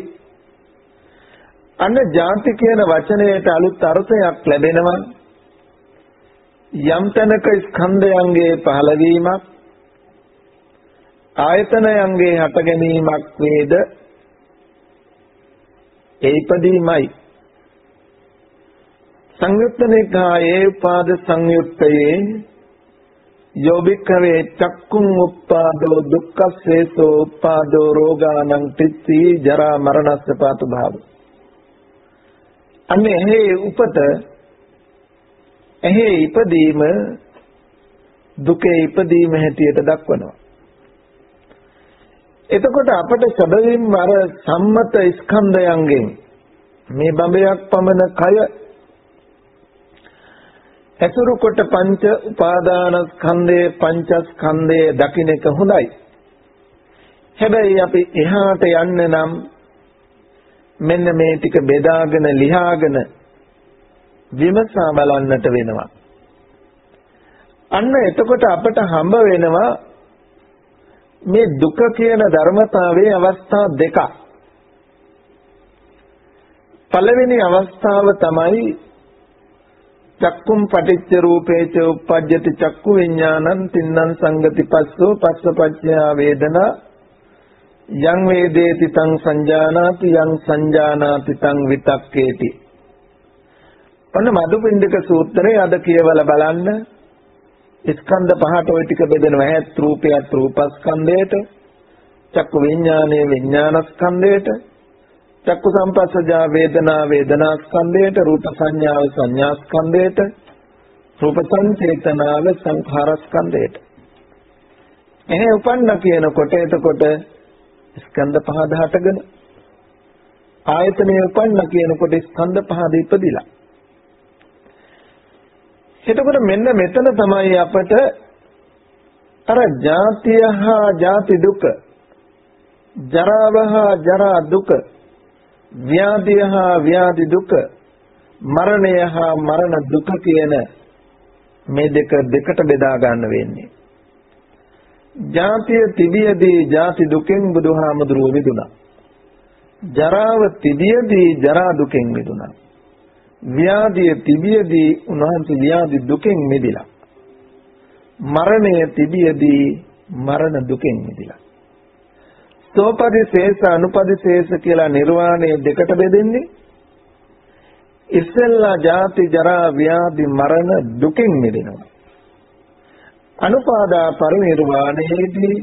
අන්න ජාති කියන වචනයට අලුත් අර්ථයක් ලැබෙනවා. යම් තැනක ස්කන්ධයන්ගේ පහළවීමක් ආයතනයන්ගේ හට ගැනීමක් වේද? ඒ ඉදීමයි සංයුත්තනිකායේ උපාද සංයුත්තයේ යෝබික්ඛවේ චක්කුම් උප්පාදෝ දුක්ඛස්සේසෝ උප්පාදෝ රෝගානං තිත්ති ජරා මරණස්ස පාතු භාව. අන්නේ එහි උපත එහි ඉපදීම දුකේ ඉපදීම හැටියට දක්වනවා. එතකොට අපට සැබවින්ම අර සම්මත ස්කන්ධයන්ගෙන් මේ බඹයක් පමණ කය ඇසුරු කොට පංච උපාදානස්කන්ධයේ පංචස්කන්ධයේ දකින්න එක හොඳයි. හැබැයි අපි එහාට යන්න නම් මෙන්න මේ ටික බෙදාගෙන ලියාගෙන විමසා බලන්නට වෙනවා. අන්න එතකොට අපට හම්බ වෙනවා මේ දුක කියන ධර්මතාවයේ අවස්ථා දෙකක්. පළවෙනි අවස්ථාව තමයි චක්කුම් පටිච්ච රූපේච උප්පජ්ජති චක්කු විඥානං තින්නම් සංගති පස්සෝ පස්සපච්චයා වේදනා. යං වේදේති තං සංජානාති යං සංජානාති තං විතක්කේති. ඔන්න මදුපිණ්ඩික සූත්‍රයේ අද කියවලා බලන්න. ස්කන්ධ පහට ওই ටික බෙදෙනවා ඇත් රූපයත් රූපස්කන්ධයට චක්කු විඥානයේ විඥානස්කන්ධයට චක්කු සම්පස්සජා වේදනා වේදනාස්කන්ධයට රූප සංඥාව සංඥාස්කන්ධයට රූප සංචේතනාව සංඛාරස්කන්ධයට. එහේ උපන්න කියනකොට එතකොට ස්කන්ධ පහ දහටගෙන ආයතනයේ උපන්න කියනකොට ස්කන්ධ පහද ඉපදිලා. එතකොට මෙන්න මෙතන තමයි අපට අර ජාතිය හා ජාති දුක ජරාව හා ජරා දුක ව්‍යාධිය හා ව්‍යාධි දුක මරණය හා මරණ දුක කියන මේ දෙක දෙකට බෙදා ගන්න වෙන්නේ. ජාතිය තිබියදී ජාති දුකෙන් බුදුහාමුදුරුව මිදුණා. ජරාව තිබියදී ජරා දුකෙන් මිදුණා. ව්‍යාධිය තිබියදී උන්වහන්සේ ව්‍යාධි දුකෙන් මිදිලා. මරණය තිබියදී මරණ දුකෙන් මිදිලා. සෝපදිශේෂ අනුපදිශේෂ කියලා නිර්වාණය දෙකට බෙදෙන්නේ. ඉස්සෙල්ලා ජාති ජරා ව්‍යාධි මරණ දුකින් මිදෙනවා. අනුපාදා පරිනිර්වාණයේදී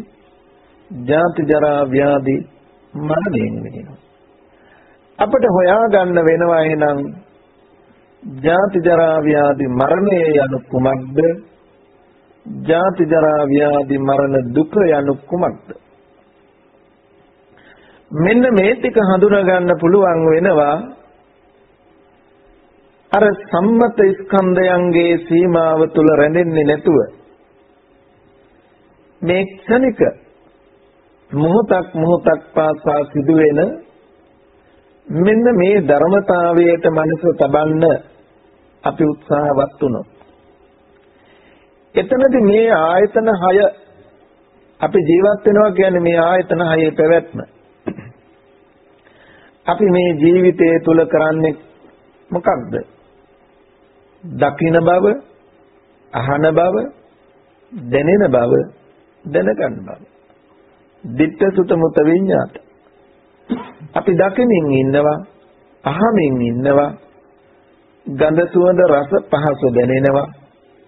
ජාති ජරා ව්‍යාධි මරණයෙන් මිදෙනවා. අපිට හොයාගන්න වෙනවා එහෙනම් ජාති ජරා ව්‍යාධි මරණය යනු කුමක්ද? ජාති ජරා ව්‍යාධි මරණ දුක යනු කුමක්ද? මෙන්න මේ ටික හඳුනා ගන්න පුළුවන් වෙනවා. අර සම්මත ස්කන්ධයන්ගේ සීමාව තුල රැඳෙන්නේ නැතුව මේ ක්ෂණික මොහොතක් මොහොතක් පාසා සිදුවෙන මෙන්න මේ ධර්මතාවයට මනස තබන්න අපි උත්සාහවත් වුණොත්. එතනදී මේ ආයතන 6 අපි ජීවත් වෙනවා කියන්නේ මේ ආයතන 6 පැවැත්ම. අපි මේ ජීවිතය තුල කරන්නේ මොකක්ද? දකින බව, අහන බව, දැනෙන බව, දැනගන්න බව. ditta sutta mutta විඤ්ඤාත. අපි දකිනින් ඉන්නවා, අහමින් ඉන්නවා, ගඳ සුවඳ රස පහස දැනෙනවා,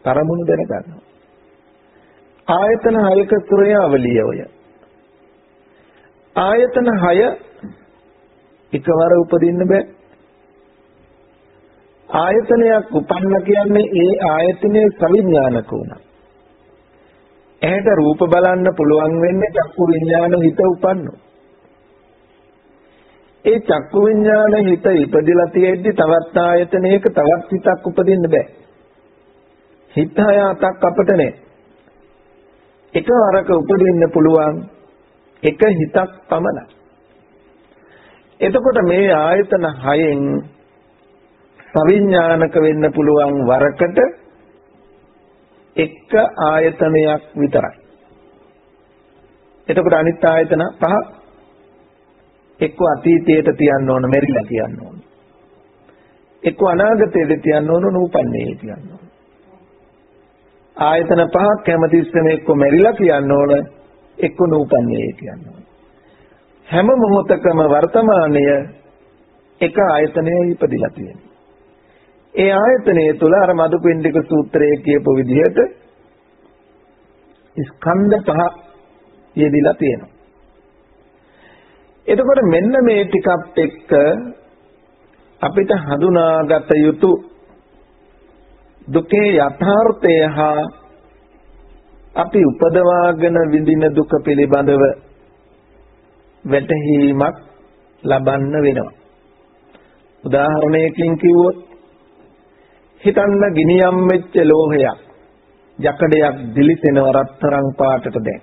තරමුණු දැනගන්නවා. ආයතන හයක ක්‍රියාවලිය ඔය. ආයතන හය එකවර උපදින්න බෑ. ආයතනයක් උපන්න කියන්නේ ඒ ආයතනයේ සවිඥානික උනා. ඇහැට රූප බලන්න පුළුවන් වෙන්නේ චක්කු විඥාන හිත උපන්නෝ. ඒ චක්කු විඥාන හිත ඉපදිලා තියෙද්දි තවත් ආයතනයක තවත් හිතක් උපදින්න බෑ. හිත හය අතක් අපිට නෑ. එකවරක උපදින්න පුළුවන් එක හිතක් පමණයි. එතකොට මේ ආයතන හයෙන් සවිඥානික වෙන්න පුළුවන් වරකට එක ආයතනයක් විතරයි. එතකොට අනිත් ආයතන පහ එක්ක අතීතයට තියන්න ඕන මෙරිලා තියන්න ඕන. එක්ක අනාගතයට තියන්න ඕන නූපන්නේ තියන්න ඕන. ආයතන පහක් හැමතිස්සෙම එක්ක මෙරිලා තියන්න ඕන එක්ක නූපන්නේ තියන්න ඕන. හැම මොහොතකම වර්තමානය එක ආයතනයේ ඉපදිලා තියෙනවා. ඒ ආයතනය තුල අර මදුපිණ්ඩික සූත්‍රයේ කියපු විදිහට ස්කන්ධ පහ යෙදිලා තියෙනවා. එතකොට මෙන්න මේ ටිකත් එක්ක අපිට හඳුනාගත යුතු දුකේ යථාර්ථය හා අපි උපදවාගෙන විඳින දුක පිළිබඳව වැටහීමක් ලබන්න වෙනවා. උදාහරණයකින් කිව්වොත් හිතන්න ගිනියම් වෙච්ච ලෝහයක් යකඩයක් දිලිසෙනව රත්තරන් පාටට දැන්.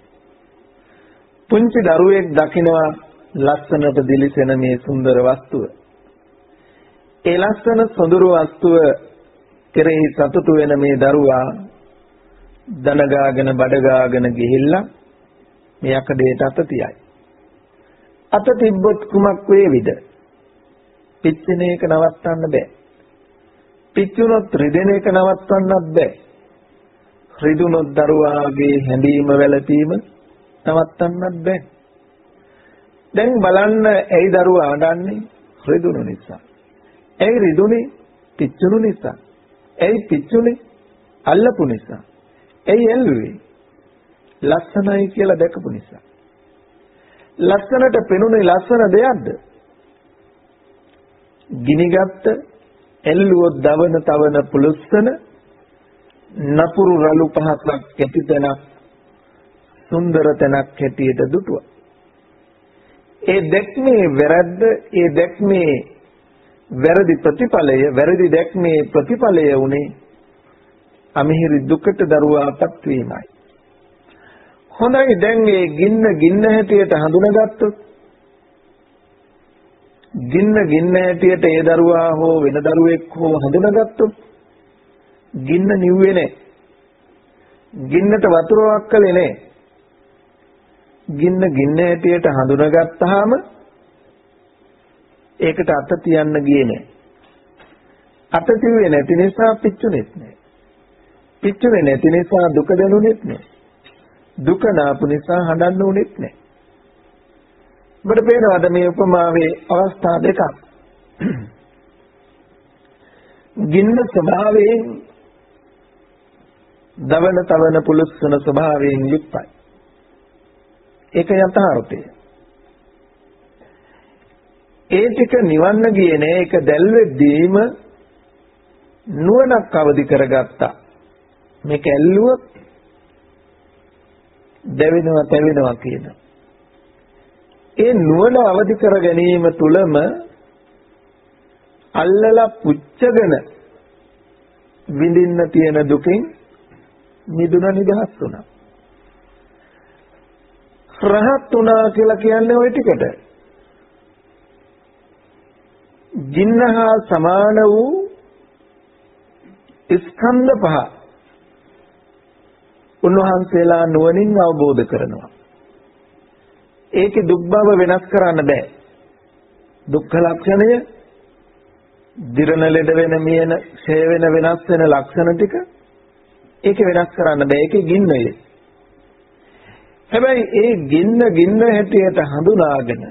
පුංචි දරුවෙක් දකිනවා ලස්සනට දිලිසෙන මේ සුන්දර වස්තුව. ඒ ලස්සන සොඳුරු වස්තුව කෙරෙහි සතුටු වෙන මේ දරුවා දනගාගෙන බඩගාගෙන ගිහිල්ලා මේ යකඩේට අත තියයි. අත තිබ්බොත් කුමක් වේවිද? පිච්චෙන එක නවත්තන්න බෑ. පිච්චුනොත් රිදෙන එක නවත්තන්නත් බෑ. රිදුනොත් දරුවාගේ හැඬීම වැළපීම නවත්තන්නත් බෑ. දැන් බලන්න ඇයි දරුවා අඬන්නේ? රිදුණු නිසා. ඇයි රිදුනේ? පිච්චුණු නිසා. ඇයි පිච්චුනේ? අල්ලපු නිසා. ඇයි ඇල්ලුවේ? ලස්සනයි කියලා දැකපු නිසා. ලස්සනට පෙනුනේ ලස්සන දෙයක්ද? ගිනිගත්ත එල්ලුවොත් දවන තවන පුලුස්සන නපුරු රළු පහසක් ඇති තැනක් සුන්දර තැනක් හැටියට දුටුවා. ඒ දැක්මේ වැරද්ද ඒ දැක්මේ වැරදි ප්‍රතිඵලය වැරදි දැක්මේ ප්‍රතිඵලය උනේ අමිහිරි දුකට දරුවාපත් වීමයි. හොඳයි දැන් මේ ගින්න ගින්න හැටියට හඳුනාගත්තොත් ගින්න ගින්න හැටියට ඒ දරුවා හෝ වෙන දරුවෙක් හෝ හඳුනාගත්තොත් ගින්න නිව්වේ නැහැ. ගින්නට වතුරක් කළේ නැහැ. ගින්න ගින්න හැටියට හඳුනාගත්තාම ඒකට අත තියන්න ගියේ නැහැ. අත තියුවේ නැති නිසා පිච්චුනේත් නැහැ. පිච්චුනේ නැති නිසා දුක දැනුනේත් නැහැ. දුක නාපු නිසා හඬන්න උනේත් නැහැ. ඔබට පේනවද මේ උපමාවේ අවස්ථා දෙකක්? ගින්න ස්වභාවයෙන් දවන තවන පුලුස්සන ස්වභාවයෙන් යුක්තයි. ඒක යථාර්ථය. ඒ ටික නිවන්න ගියේ නෑ ඒක දැල්වෙද්දීම නුවණක් අවදි කරගත්තා. මේක ඇල්ලුවොත් දැවෙනවා තැවෙනවා කියන. ඒ නුවණ අවදි කර ගැනීම තුළම අල්ලලා පුච්චගෙන විඳින්න තියෙන දුකෙන් මිදුණ නිදහස් වුණා. රහත් වුණා කියලා කියන්නේ ওই ටිකට. ජින්නහා සමාන වූ ස්කන්ධ පහ උන්වහන්සේලා නුවණින් අවබෝධ කරනවා. ඒකේ දුක් බව වෙනස් කරන්න බෑ. දුක්ඛ ලක්ෂණය දිරන ලෙඩ වෙන මියන ඡය වෙන වෙනස් වෙන ලක්ෂණ ටික ඒක වෙනස් කරන්න බෑ ඒකේ ගින්නය. හැබැයි ඒ ගින්න ගින්න හැටියට හඳුනාගෙන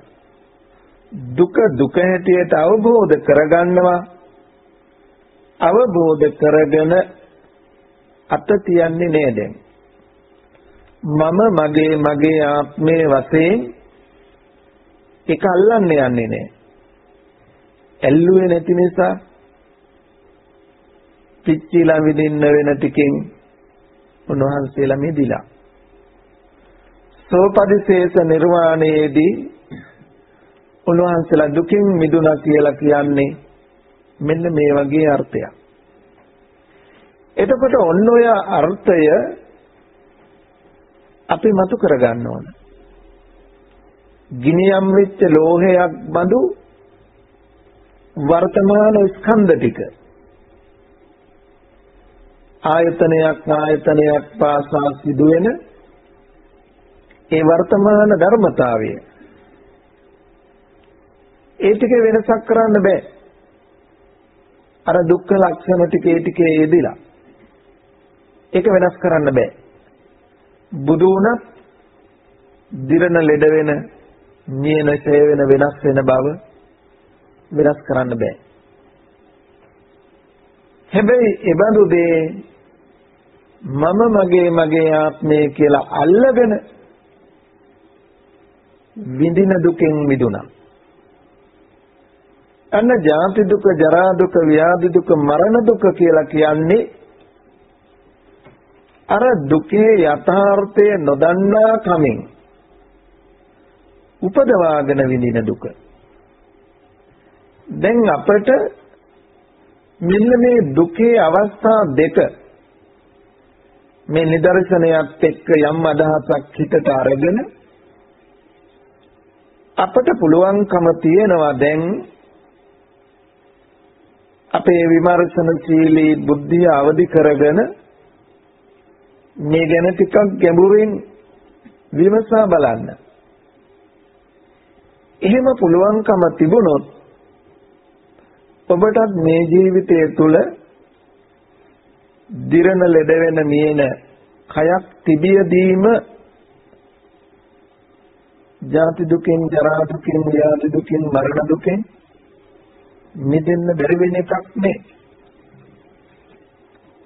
දුක දුක හැටියට අවබෝධ කරගන්නවා අවබෝධ කරගෙන අත තියන්නේ නෑ දැන් මම මගේ මගේ ආත්මයේ වශයෙන් ඒක අල්ලන්නේ යන්නේ නෑ ඇල්ලුවේ නැති නිසා පිච්චිලා විදින්න වෙන ටිකෙන් උන්වහන්සේලා මිදිලා සෝපදිශේෂ නිර්වාණයේදී උන්වහන්සේලා දුකින් මිදුණා කියලා කියන්නේ මෙන්න මේ වගේ අර්ථයක්. එතකොට ඔන්න ඔය අර්ථය අපි මතු කරගන්න ඕන. ගිනියම් වෙච්ච ලෝහයක් බඳු වර්තමාන ස්කන්ධ ටික. ආයතනයක් ආයතනයක් පාසා සිදුවෙන ඒ වර්තමාන ධර්මතාවය. ඒ ටික වෙනසක් කරන්න බෑ. අර දුක්ඛ ලක්ෂණ ටිකේ ටිකේ යෙදිලා ඒක වෙනස් කරන්න බෑ. බුදු වුණත් දිරන ලෙඩ වෙන නියන ඡය වෙන වෙනස් වෙන බව වෙනස් කරන්න බෑ හැබැයි ඒ බඳු දේ මම මගේ මගේ ආත්මය කියලා අල්ලගෙන විඳින දුකෙන් මිදුණා. අන්න ජාති දුක, ජරා දුක, ව්‍යාධි දුක, මරණ දුක කියලා කියන්නේ අර දුකේ යථාර්ථය නොදන්නා කමින් උපදවාගෙන විඳින දුක. දැන් අපට මෙන්න මේ දුකේ අවස්ථා දෙක මේ නිදර්ශනයත් එක්ක යම් අදහසක් හිතට අරගෙන අපට පුළුවන්කම තියෙනවා දැන් අපේ විමර්ශනශීලී බුද්ධිය අවදි කරගෙන මේ ගැන ටිකක් ගැඹුරින් විමසා බලන්න. එහෙම පුළුවන්කම තිබුණොත් ඔබටත් මේ ජීවිතය තුළ දිරන ලෙඩ වෙන මියන කයක් තිබියදීම ජාති දුකෙන් ජරා දුකෙන් ව්‍යාධි දුකෙන් මරණ දුකෙන් මිදෙන්න බැරි වෙන එකක් නේ.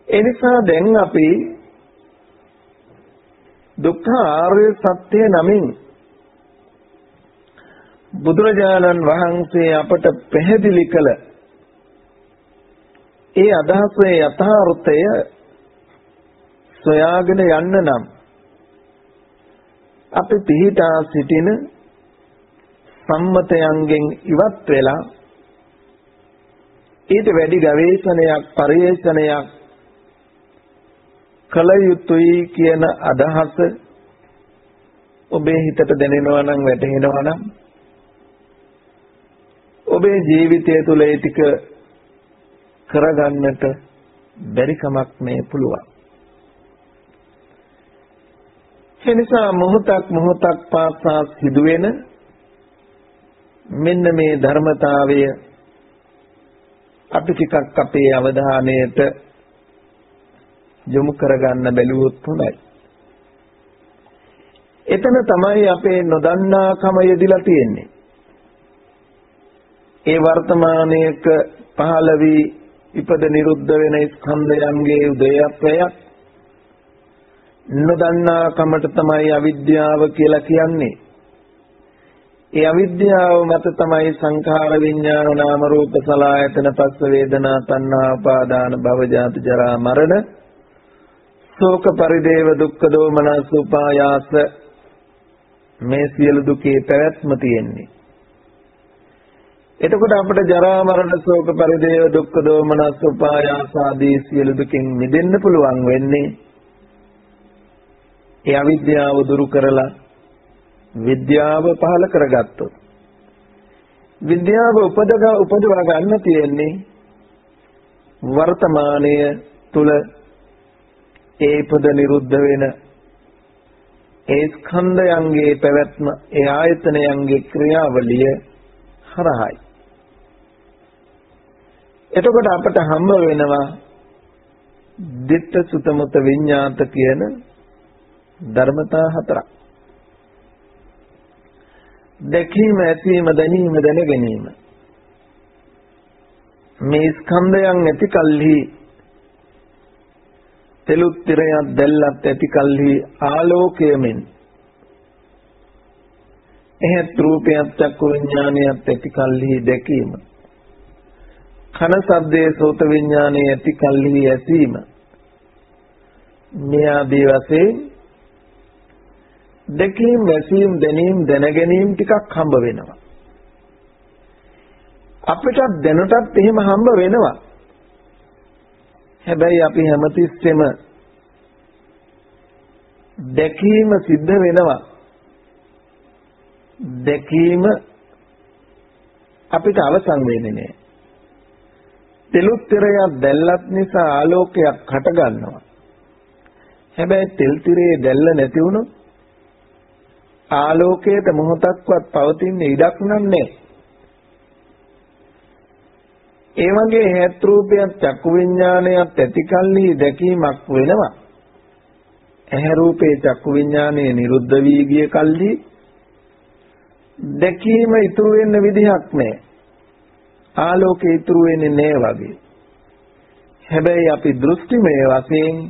ඒ නිසා දැන් අපි දුක්ඛ ආර්ය සත්‍ය නමින් බුදුරජාණන් වහන්සේ අපට පැහැදිලි කළ ඒ අදහසේ යථාර්ථය සොයාගෙන යන්න නම් අපි පිහිටා සිටින සම්මතයන්ගෙන් ඉවත් වෙලා ඊට වැඩි ගවේෂණයක් පරිේෂණයක් කළ යුතුයි කියන අදහස ඔබේ හිතට දැනෙනවා නම් වැටහෙනවා නම් ඔබේ ජීවිතය තුළ ඒ ටික කරගන්නට බැරි කමක් මේ පුළුවන්. එනිසා මොහොතක් මොහොතක් පාසා සිදුවෙන මෙන්න මේ ධර්මතාවය අපි ටිකක් අපේ අවධානයට යොමු කරගන්න බැලුවොත් හොඳයි. එතන තමයි අපේ නොදන්නාකම යෙදිලා තියෙන්නේ. ඒ වර්තමානයේක පහළ වී ඉපද නිරුද්ධ වෙන ස්කන්ධයන්ගේ උදයත්වයක් නොදන්නා කමට තමයි අවිද්‍යාව කියලා කියන්නේ. ඒ අවිද්‍යාව මත තමයි සංඛාර විඥාන නාම රූප සලආයතන පස්ස වේදනා තණ්හා උපාදාන භව ජාති ජරා මරණ ශෝක පරිදේව දුක්ඛ දෝමනස් උපායාස මේ සියලු දුකේ පැවැත්ම තියෙන්නේ. එතකොට අපිට ජරා මරණ ශෝක පරිදේව දුක්ඛ දෝමනස් උපායාස ආදී සියලු දුකින් මිදෙන්න පුළුවන් වෙන්නේ. ඒ අවිද්‍යාව දුරු කරලා විද්‍යාව පහල කරගත්තොත්. විද්‍යාව උපදවා උපදවා ගන්න තියෙන්නේ වර්තමානයේ තුල ඒ පද නිරුද්ධ වෙන ඒ ස්කන්ධයන්ගේ පැවැත්ම ඒ ආයතනයන්ගේ ක්‍රියාවලිය හරහායි එතකොට අපට හම්බ වෙනවා ditta sutamuta විඤ්ඤාත කියන ධර්මතා හතරක්. දැකීම, ඇසීම, දැනීම, දැන ගැනීම. මේ ස්කන්ධයන් ඇති කල්හි තෙලුත් තිරයක් දැල්ලත් ඇති කල්හි ආලෝකයමින්. එහෙත් රූපයක් චක්කු විඥානයත් ඇති කල්හි දැකීම. කන සද්දේ සෝත විඥානයේ ඇති කල්හි ඇසීම. මේ ආදී වශයෙන් දැකීම් ඇසීම් දැනීම් දැනගැනීම් ටිකක් හම්බ වෙනවා. අපිට දැනටත් එහෙම හම්බ වෙනවා. හැබැයි අපි හැමතිස්සෙම දැකීම සිද්ධ වෙනවා දැකීම අපිට අවසන් වෙන්නේ නෑ තෙලුත් තිරයක් දැල්ලත් නිසා ආලෝකයක් හට ගන්නවා. හැබැයි තෙල් තිරේ දැල්ල නැති වුණොත් ආලෝකයට මොහොතක්වත් පවතින ඉඩක් නැහැ. ඒ වගේ හේත් රූපයක් චක්කු විඥානයක් ඇතිකල්හි දැකීමක් වෙනවා. ඇහැ රූපේ චක්කු විඥානයේ නිරුද්ධ වී ගිය කල්හි දැකීම ඉතුරු වෙන්න විදිහක් නැහැ. ආලෝකය ඉතුරු වෙන්නේ නැහැ වගේ. හැබැයි අපි දෘෂ්ටිමය වශයෙන්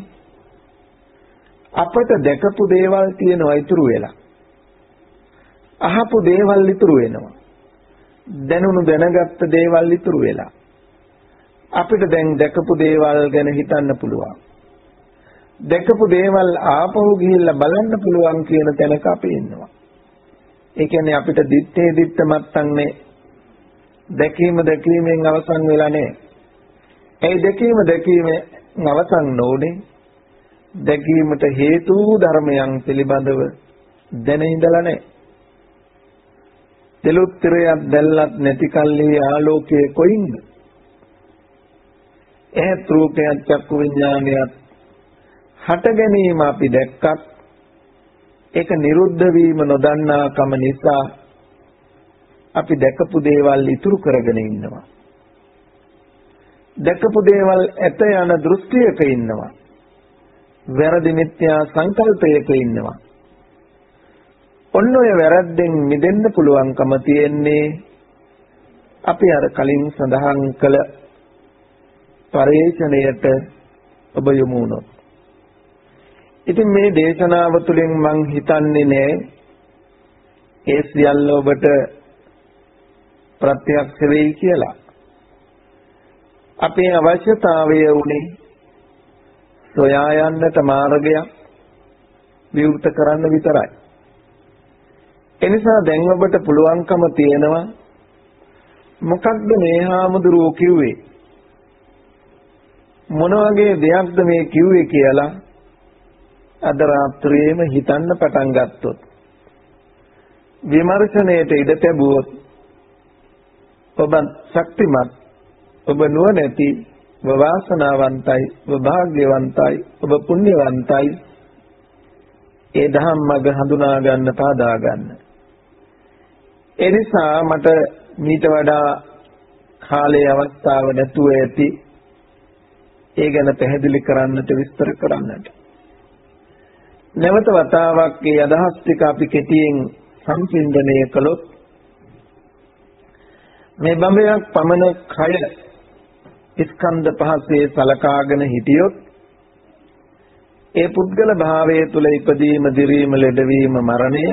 අපට දැකපු දේවල් තියෙනවා ඉතුරු වෙලා. අහපු දේවල් ඉතුරු වෙනවා. දැනුණු දැනගත්ත දේවල් ඉතුරු වෙලා. අපිට දැන් දැකපු දේවල් ගැන හිතන්න පුළුවන්. දැකපු දේවල් ආපහු ගිහිල්ලා බලන්න පුළුවන් කියන තැනක අපි ඉන්නවා. ඒ කියන්නේ අපිට දිත්තේ දිත්ත මත්තන්නේ දැකීම දැකීමෙන් අවසන් වෙලා නැහැ. ඒ දැකීම දැකීමෙන් අවසන් නොඋනේ දැකීමට හේතු ධර්මයන් පිළිබඳව දැන ඉඳලා නැහැ. දෙලුත් තිරයක් දැල්ලත් නැති කල්ලි ආලෝකයේ කොයින්ද? එහෙත් රූපයක් චක්කු විඥානයත් හට ගැනීම අපි දැක්කත් ඒක නිරුද්ධ වීම නොදන්නා කම නිසා අපි දැකපු දේවල් ඉතුරු කරගෙන ඉන්නවා. දැකපු දේවල් ඇත යන දෘෂ්ටියක ඉන්නවා. වැරදි මිත්‍යා සංකල්පයක ඉන්නවා. ඔන්න ඔය වැරද්දෙන් මිදෙන්න පුළුවන්කම තියෙන්නේ අපි අර කලින් සඳහන් කළ පරේෂණයට ඔබ යොමු වුණොත්. ඉතින් මේ දේශනාව තුළින් මං හිතන්නේ නෑ ඒ සියල්ල ඔබට ප්‍රත්‍යක්ෂ වෙයි කියලා. අපේ අවශ්‍යතාවය උනේ සොයා යන්නට මාර්ගයක් විවෘත කරන්න විතරයි. එනිසා දැන් ඔබට පුළුවන්කම තියෙනවා මොකක්ද මේ හාමුදුරුවෝ කිව්වේ මොන වගේ දෙයක්ද මේ කිව්වේ කියලා අද රාත්‍රියේම හිතන්න පටන් ගත්තොත් විමර්ශනයේට ඉඩ ලැබුවොත් ඔබ ශක්තිමත් ඔබ නුවණැති ඔබ වාසනාවන්තයි ඔබ වාග්යවන්තයි ඔබ පුණ්‍යවන්තයි ඒ දහම් මඟ හඳුනා ගන්න පාදා ගන්න. ඒ නිසා මට මීට වඩා කාලයේ අවස්ථාව නැතුව ඇති ඒ ගැන පැහැදිලි කරන්නට විස්තර කරන්නට. නැවත වතාවක් ඒ අදහස් ටික අපි කෙටියෙන් සම්පින්දනය කළොත් මේ බඹයක් පමණ කය ස්කන්ධ පහසේ සලකාගෙන හිටියොත් ඒ පුද්ගල භාවයේ තුල ඉපදීම, දිරීම, ලෙඩවීම, මරණය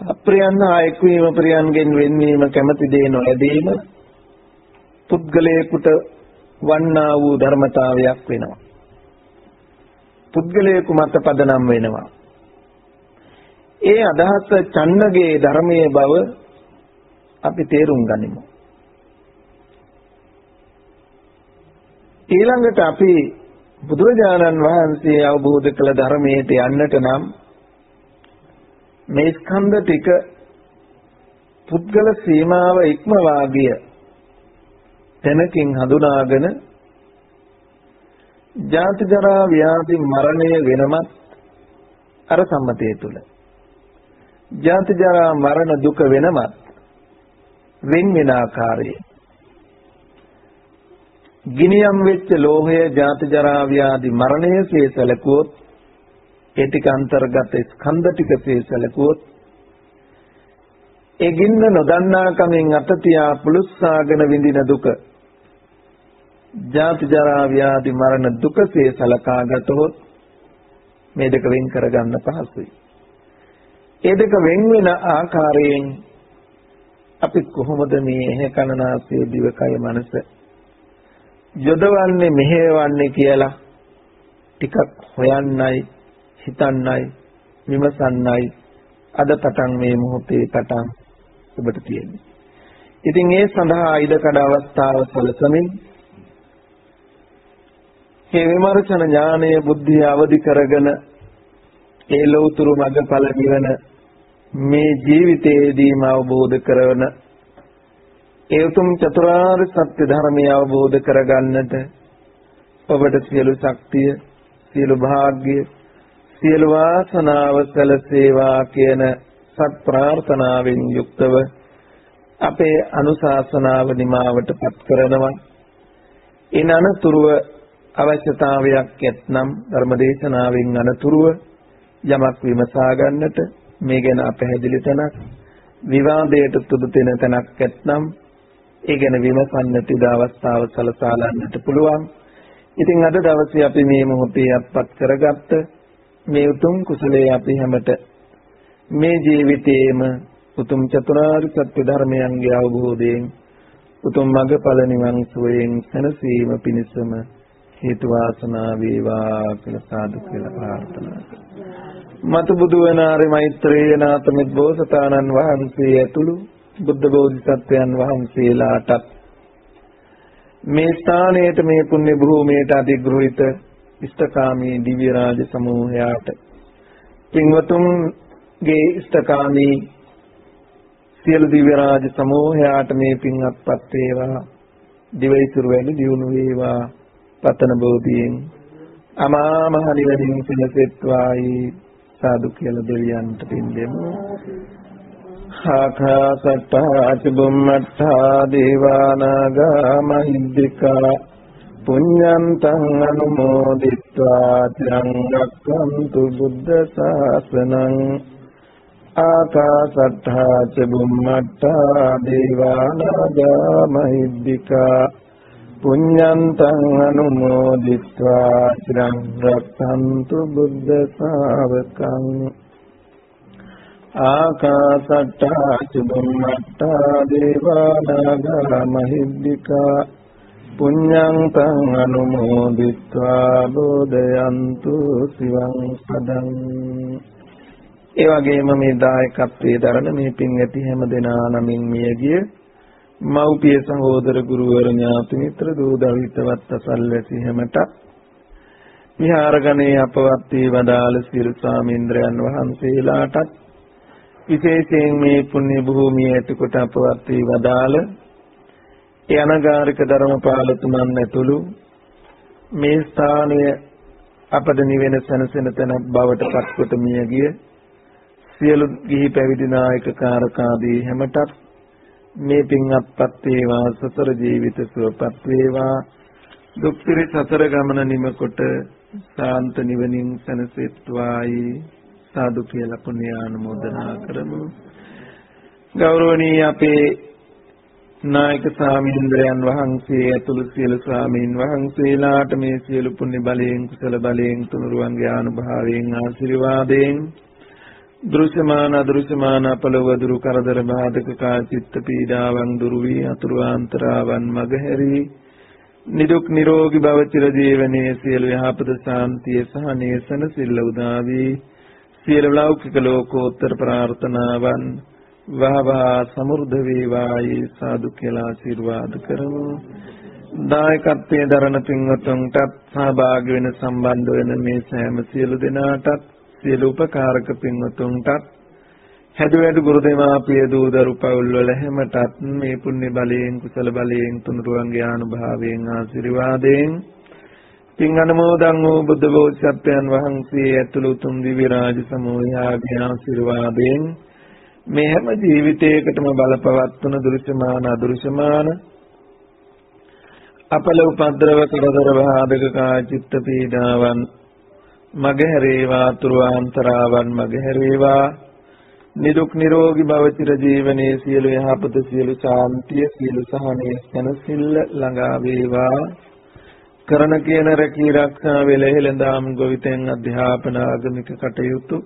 අප්‍රියන් හා එක්වීම ප්‍රියන්ගෙන් වෙන්වීම කැමැති දේ නොලැබීම පුද්ගලයෙකුට වන්නා වූ ධර්මතාවයක් වෙනවා. පුද්ගලයෙකු මත පදනම් වෙනවා. ඒ අදහස චන්නගේ ධර්මයේ බව අපි තේරුම් ගනිමු. ඊළඟට අපි බුදුරජාණන් වහන්සේ අවබෝධ කළ ධර්මයට යන්නට නම් මේ ස්කන්ධ ටික පුද්ගල සීමාව ඉක්මවා ගිය තැනකින් හඳුනාගෙන ජාති ජරා ව්‍යාධි මරණය වෙනමත් අර සම්මතය තුල ජාති ජරා මරණ දුක වෙනමත් වෙන් වෙන ආකාරයේ ගිනියම් වෙච්ච ලෝහය ජාති ජරා ව්‍යාධි මරණයසේ සැලකුවොත් ඒ ටික අන්තර්ගත ස්කන්ධ ටිකසේ සැලකුවොත් ඒ ගින්න නොදන්නා කමින් අත තියා පුලුස්සාගෙන විඳින දුක ජාති ජරා ව්‍යාධි මරණ දුකසේ සලකා ගතහොත් මේ දෙක වෙන් කරගන්න පහසුයි. ඒ දෙක වෙන් වෙන ආකාරයෙන් අපි කොහොමද මේ ඇහැ කන නාසය දිවකය මනස යොදවන්නේ මෙහෙවන්නේ කියලා ටිකක් හොයන්නයි හිතන්නයි විමසන්නයි අද පටන් මේ මොහොතේ පටන් ඔබට තියෙන්නේ. ඉතින් ඒ සඳහා ඉඩකඩ අවස්ථාව සැලසමින් මේ විමර්ශන ඥානය බුද්ධිය අවදි කරගෙන ඒ ලෞතුරු මඟඵල නිවන මේ ජීවිතයේදීම අවබෝධ කරවන ඒ උතුම් චතුරාර්ය සත්‍ය ධර්මය අවබෝධ කරගන්නට ඔබට සියලු ශක්තිය සියලු භාග්‍ය සියලු වාසනාව සැලසේවා කියන සත් ප්‍රාර්ථනාවෙන් යුක්තව අපේ අනුශාසනාව නිමාවටපත් කරනවා. ඉන් අනතුරුව අවශ්‍යතාවයක් ඇතනම් ධර්මදේශනාවෙන් අනතුරුව යමක් විමසා ගන්නට මේ ගැන අපැහැදිලි තැනක් විවාදයට තුඩු දෙන තැනක් ඇතනම් ඒ ගැන විමසන්නට ඉඩ අවස්ථාව සලසා ගන්නට පුළුවන්. ඉතින් අද දවසේ අපි මේ මොහොතේ අත්පත් කරගත්ත මේ උතුම් කුසලයේ අපි හැමත මේ ජීවිතයේම උතුම් චතුරාර්ය සත්‍ය ධර්මයන්ගේ අවබෝධයෙන් උතුම් මඟඵල නිවන් සුවයෙන් සැනසීම පිණිසම හේතු වාසනා වේවා කියලා සාදු කියලා ප්‍රාර්ථනා මතු බුදු වන ආර්ය මෛත්‍රී නාතමිත් බෝසතාණන් වහන්සේ ඇතුළු බුද්ධ බෝධිසත්වයන් වහන්සේලාටත් මේ ස්ථානයේට මේ පුණ්‍ය භූමියට අධිග්‍රහිත ඉෂ්ඨකාමී දිව්‍ය රාජ සමූහයාට පින්වතුන්ගේ ඉෂ්ඨකාමී සියලු දිව්‍ය රාජ සමූහයාට මේ පින් අත්පත් වේවා. දිවයිසුරු වැඩි දියුණු වේවා. පතන බෝධියෙන් අමා මහ නිවනින් සුලසෙත්වායි සාදු කියලා දෙවියන්ට පින් දෙමු. ආකාසට්ටා චුම්මට්ටා දේවානාගා මහිද්దికා පුඤ්ඤන්තං අනුමෝදිත්වා චිරං රක්ඛන්තු බුද්ධ ශාසනං. ආකාසට්ටා චුම්මට්ටා දේවානාගා මහිද්దికා පුඤ්ඤන්තං අනුමෝදිත්වා චිරං රක්ඛන්තු බුද්ධ ශාවකං ආකාසට්ඨා ච බුම්මට්ඨා දේවානාගා මහිද්దికා පුඤ්ඤන්තං අනුමෝදිත්වා බෝධයන්තු සිවං සදං ඒ වගේම මේ දායකත්වයේ දරන මේ පින් ඇති හැම දෙනා නමින් මියගිය මව්පිය සහෝදර ගුරුවර ඥාති මිත්‍ර දූ දවිතවත් අසල්වැසි හැමට විහාරගණේ අපවත් වී වදාළ සියලු ස්වාමීන්ද්‍රයන් වහන්සේලාටත් විශේෂයෙන් මේ පුණ්‍ය භූමියට කොට අපවත් වී වදාළ ඒ අනගාരിക ධර්මපාලතුමන් ඇතුළු මේ ස්ථානය අපද නිවෙන සනසන තැන බවට පත්කොට මියගිය සියලු ගිහි පැවිදි නායක කාරකාදී හැමටත් මේ පින් අත්පත් වේවා සතර ජීවිත සුවපත් වේවා. දුක් පිරි සතර ගමන නිමකොට සාන්ත නිවනින් සැනසෙත්වායි. සාදු කියලා පුණ්‍යානුමෝදනා කරමු. ගෞරවනීය අපේ නායක ස්වාමීන්ද්‍රයන් වහන්සේ ඇතුළු සියලු ස්වාමීන් වහන්සේලාට මේ සියලු පුණ්‍ය බලයෙන් කුසල බලයෙන් තුනුරුවන්ගේ අනුභවයෙන් ආශිර්වාදයෙන් දෘශ්‍යමාන අදෘශ්‍යමාන අපලව දුරු කරදර බාධක කා චිත්ත පීඩාවන් දුරු වී අතුරු ආන්තරාවන් මගහැරී නිදුක් නිරෝගී භව චිර ජීවනයේ සියලු යහපත සාන්තිය සහ නේසන සිල්ල උදා වී සියලු ලෞකික ලෝකෝත්තර ප්‍රාර්ථනාවන් වහවා සමෘද්ධ වේවායි සාදු කියලා ආශිර්වාද කරමු. දායකත්වයේ දරන පින්වතුන්ටත් සහභාගී වෙන සම්බන්ධ වෙන මේ සෑම සියලු දෙනාටත් සියලු උපකාරක පින්වතුන්ටත් හැදුවැඩු ගුරු දෙමාපිය දූ දරු පවුල් වල හැමතත් මේ පුණ්‍ය බලයෙන් කුසල බලයෙන් තුනුරුවන්ගේ ආනුභාවයෙන් ආශිර්වාදයෙන් පින් අනුමෝදන් වූ බුද්ධ බෝසත්යන් වහන්සේ ඇතුළු උතුම් දිව්‍ය රාජ සමූහයාගේ ආශිර්වාදයෙන් මේ හැම ජීවිතයකටම බලපවත්වන දෘශ්‍යමාන අදෘශ්‍යමාන අපල උපද්‍රව කරදර බාධක කා චිත්ත පීඩාවන් මගහැරේවා තුරුආන්තරාවන් මගහැරේවා. නිදුක් නිරෝගී භව චිර ජීවනයේ සියලු යහපත සියලු ශාන්තිය සියලු සහනය සැනසෙල්ල ළඟා වේවා. කරන කියන රැකී ආරක්ෂා වෙලෙහෙළඳාම් ගොවිතෙන් අධ්‍යාපන ආගමික කටයුතු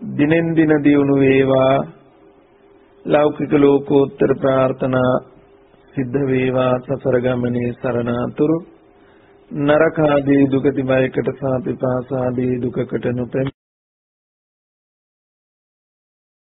දිනෙන් දින දියුණු වේවා. ලෞකික ලෝකෝත්තර ප්‍රාර්ථනා සිද්ධ වේවා. සසර ගමනේ සරණාතුරු. නරකාදී දුකති බයකට සාපිපාසාදී දුකකට නොපෙම්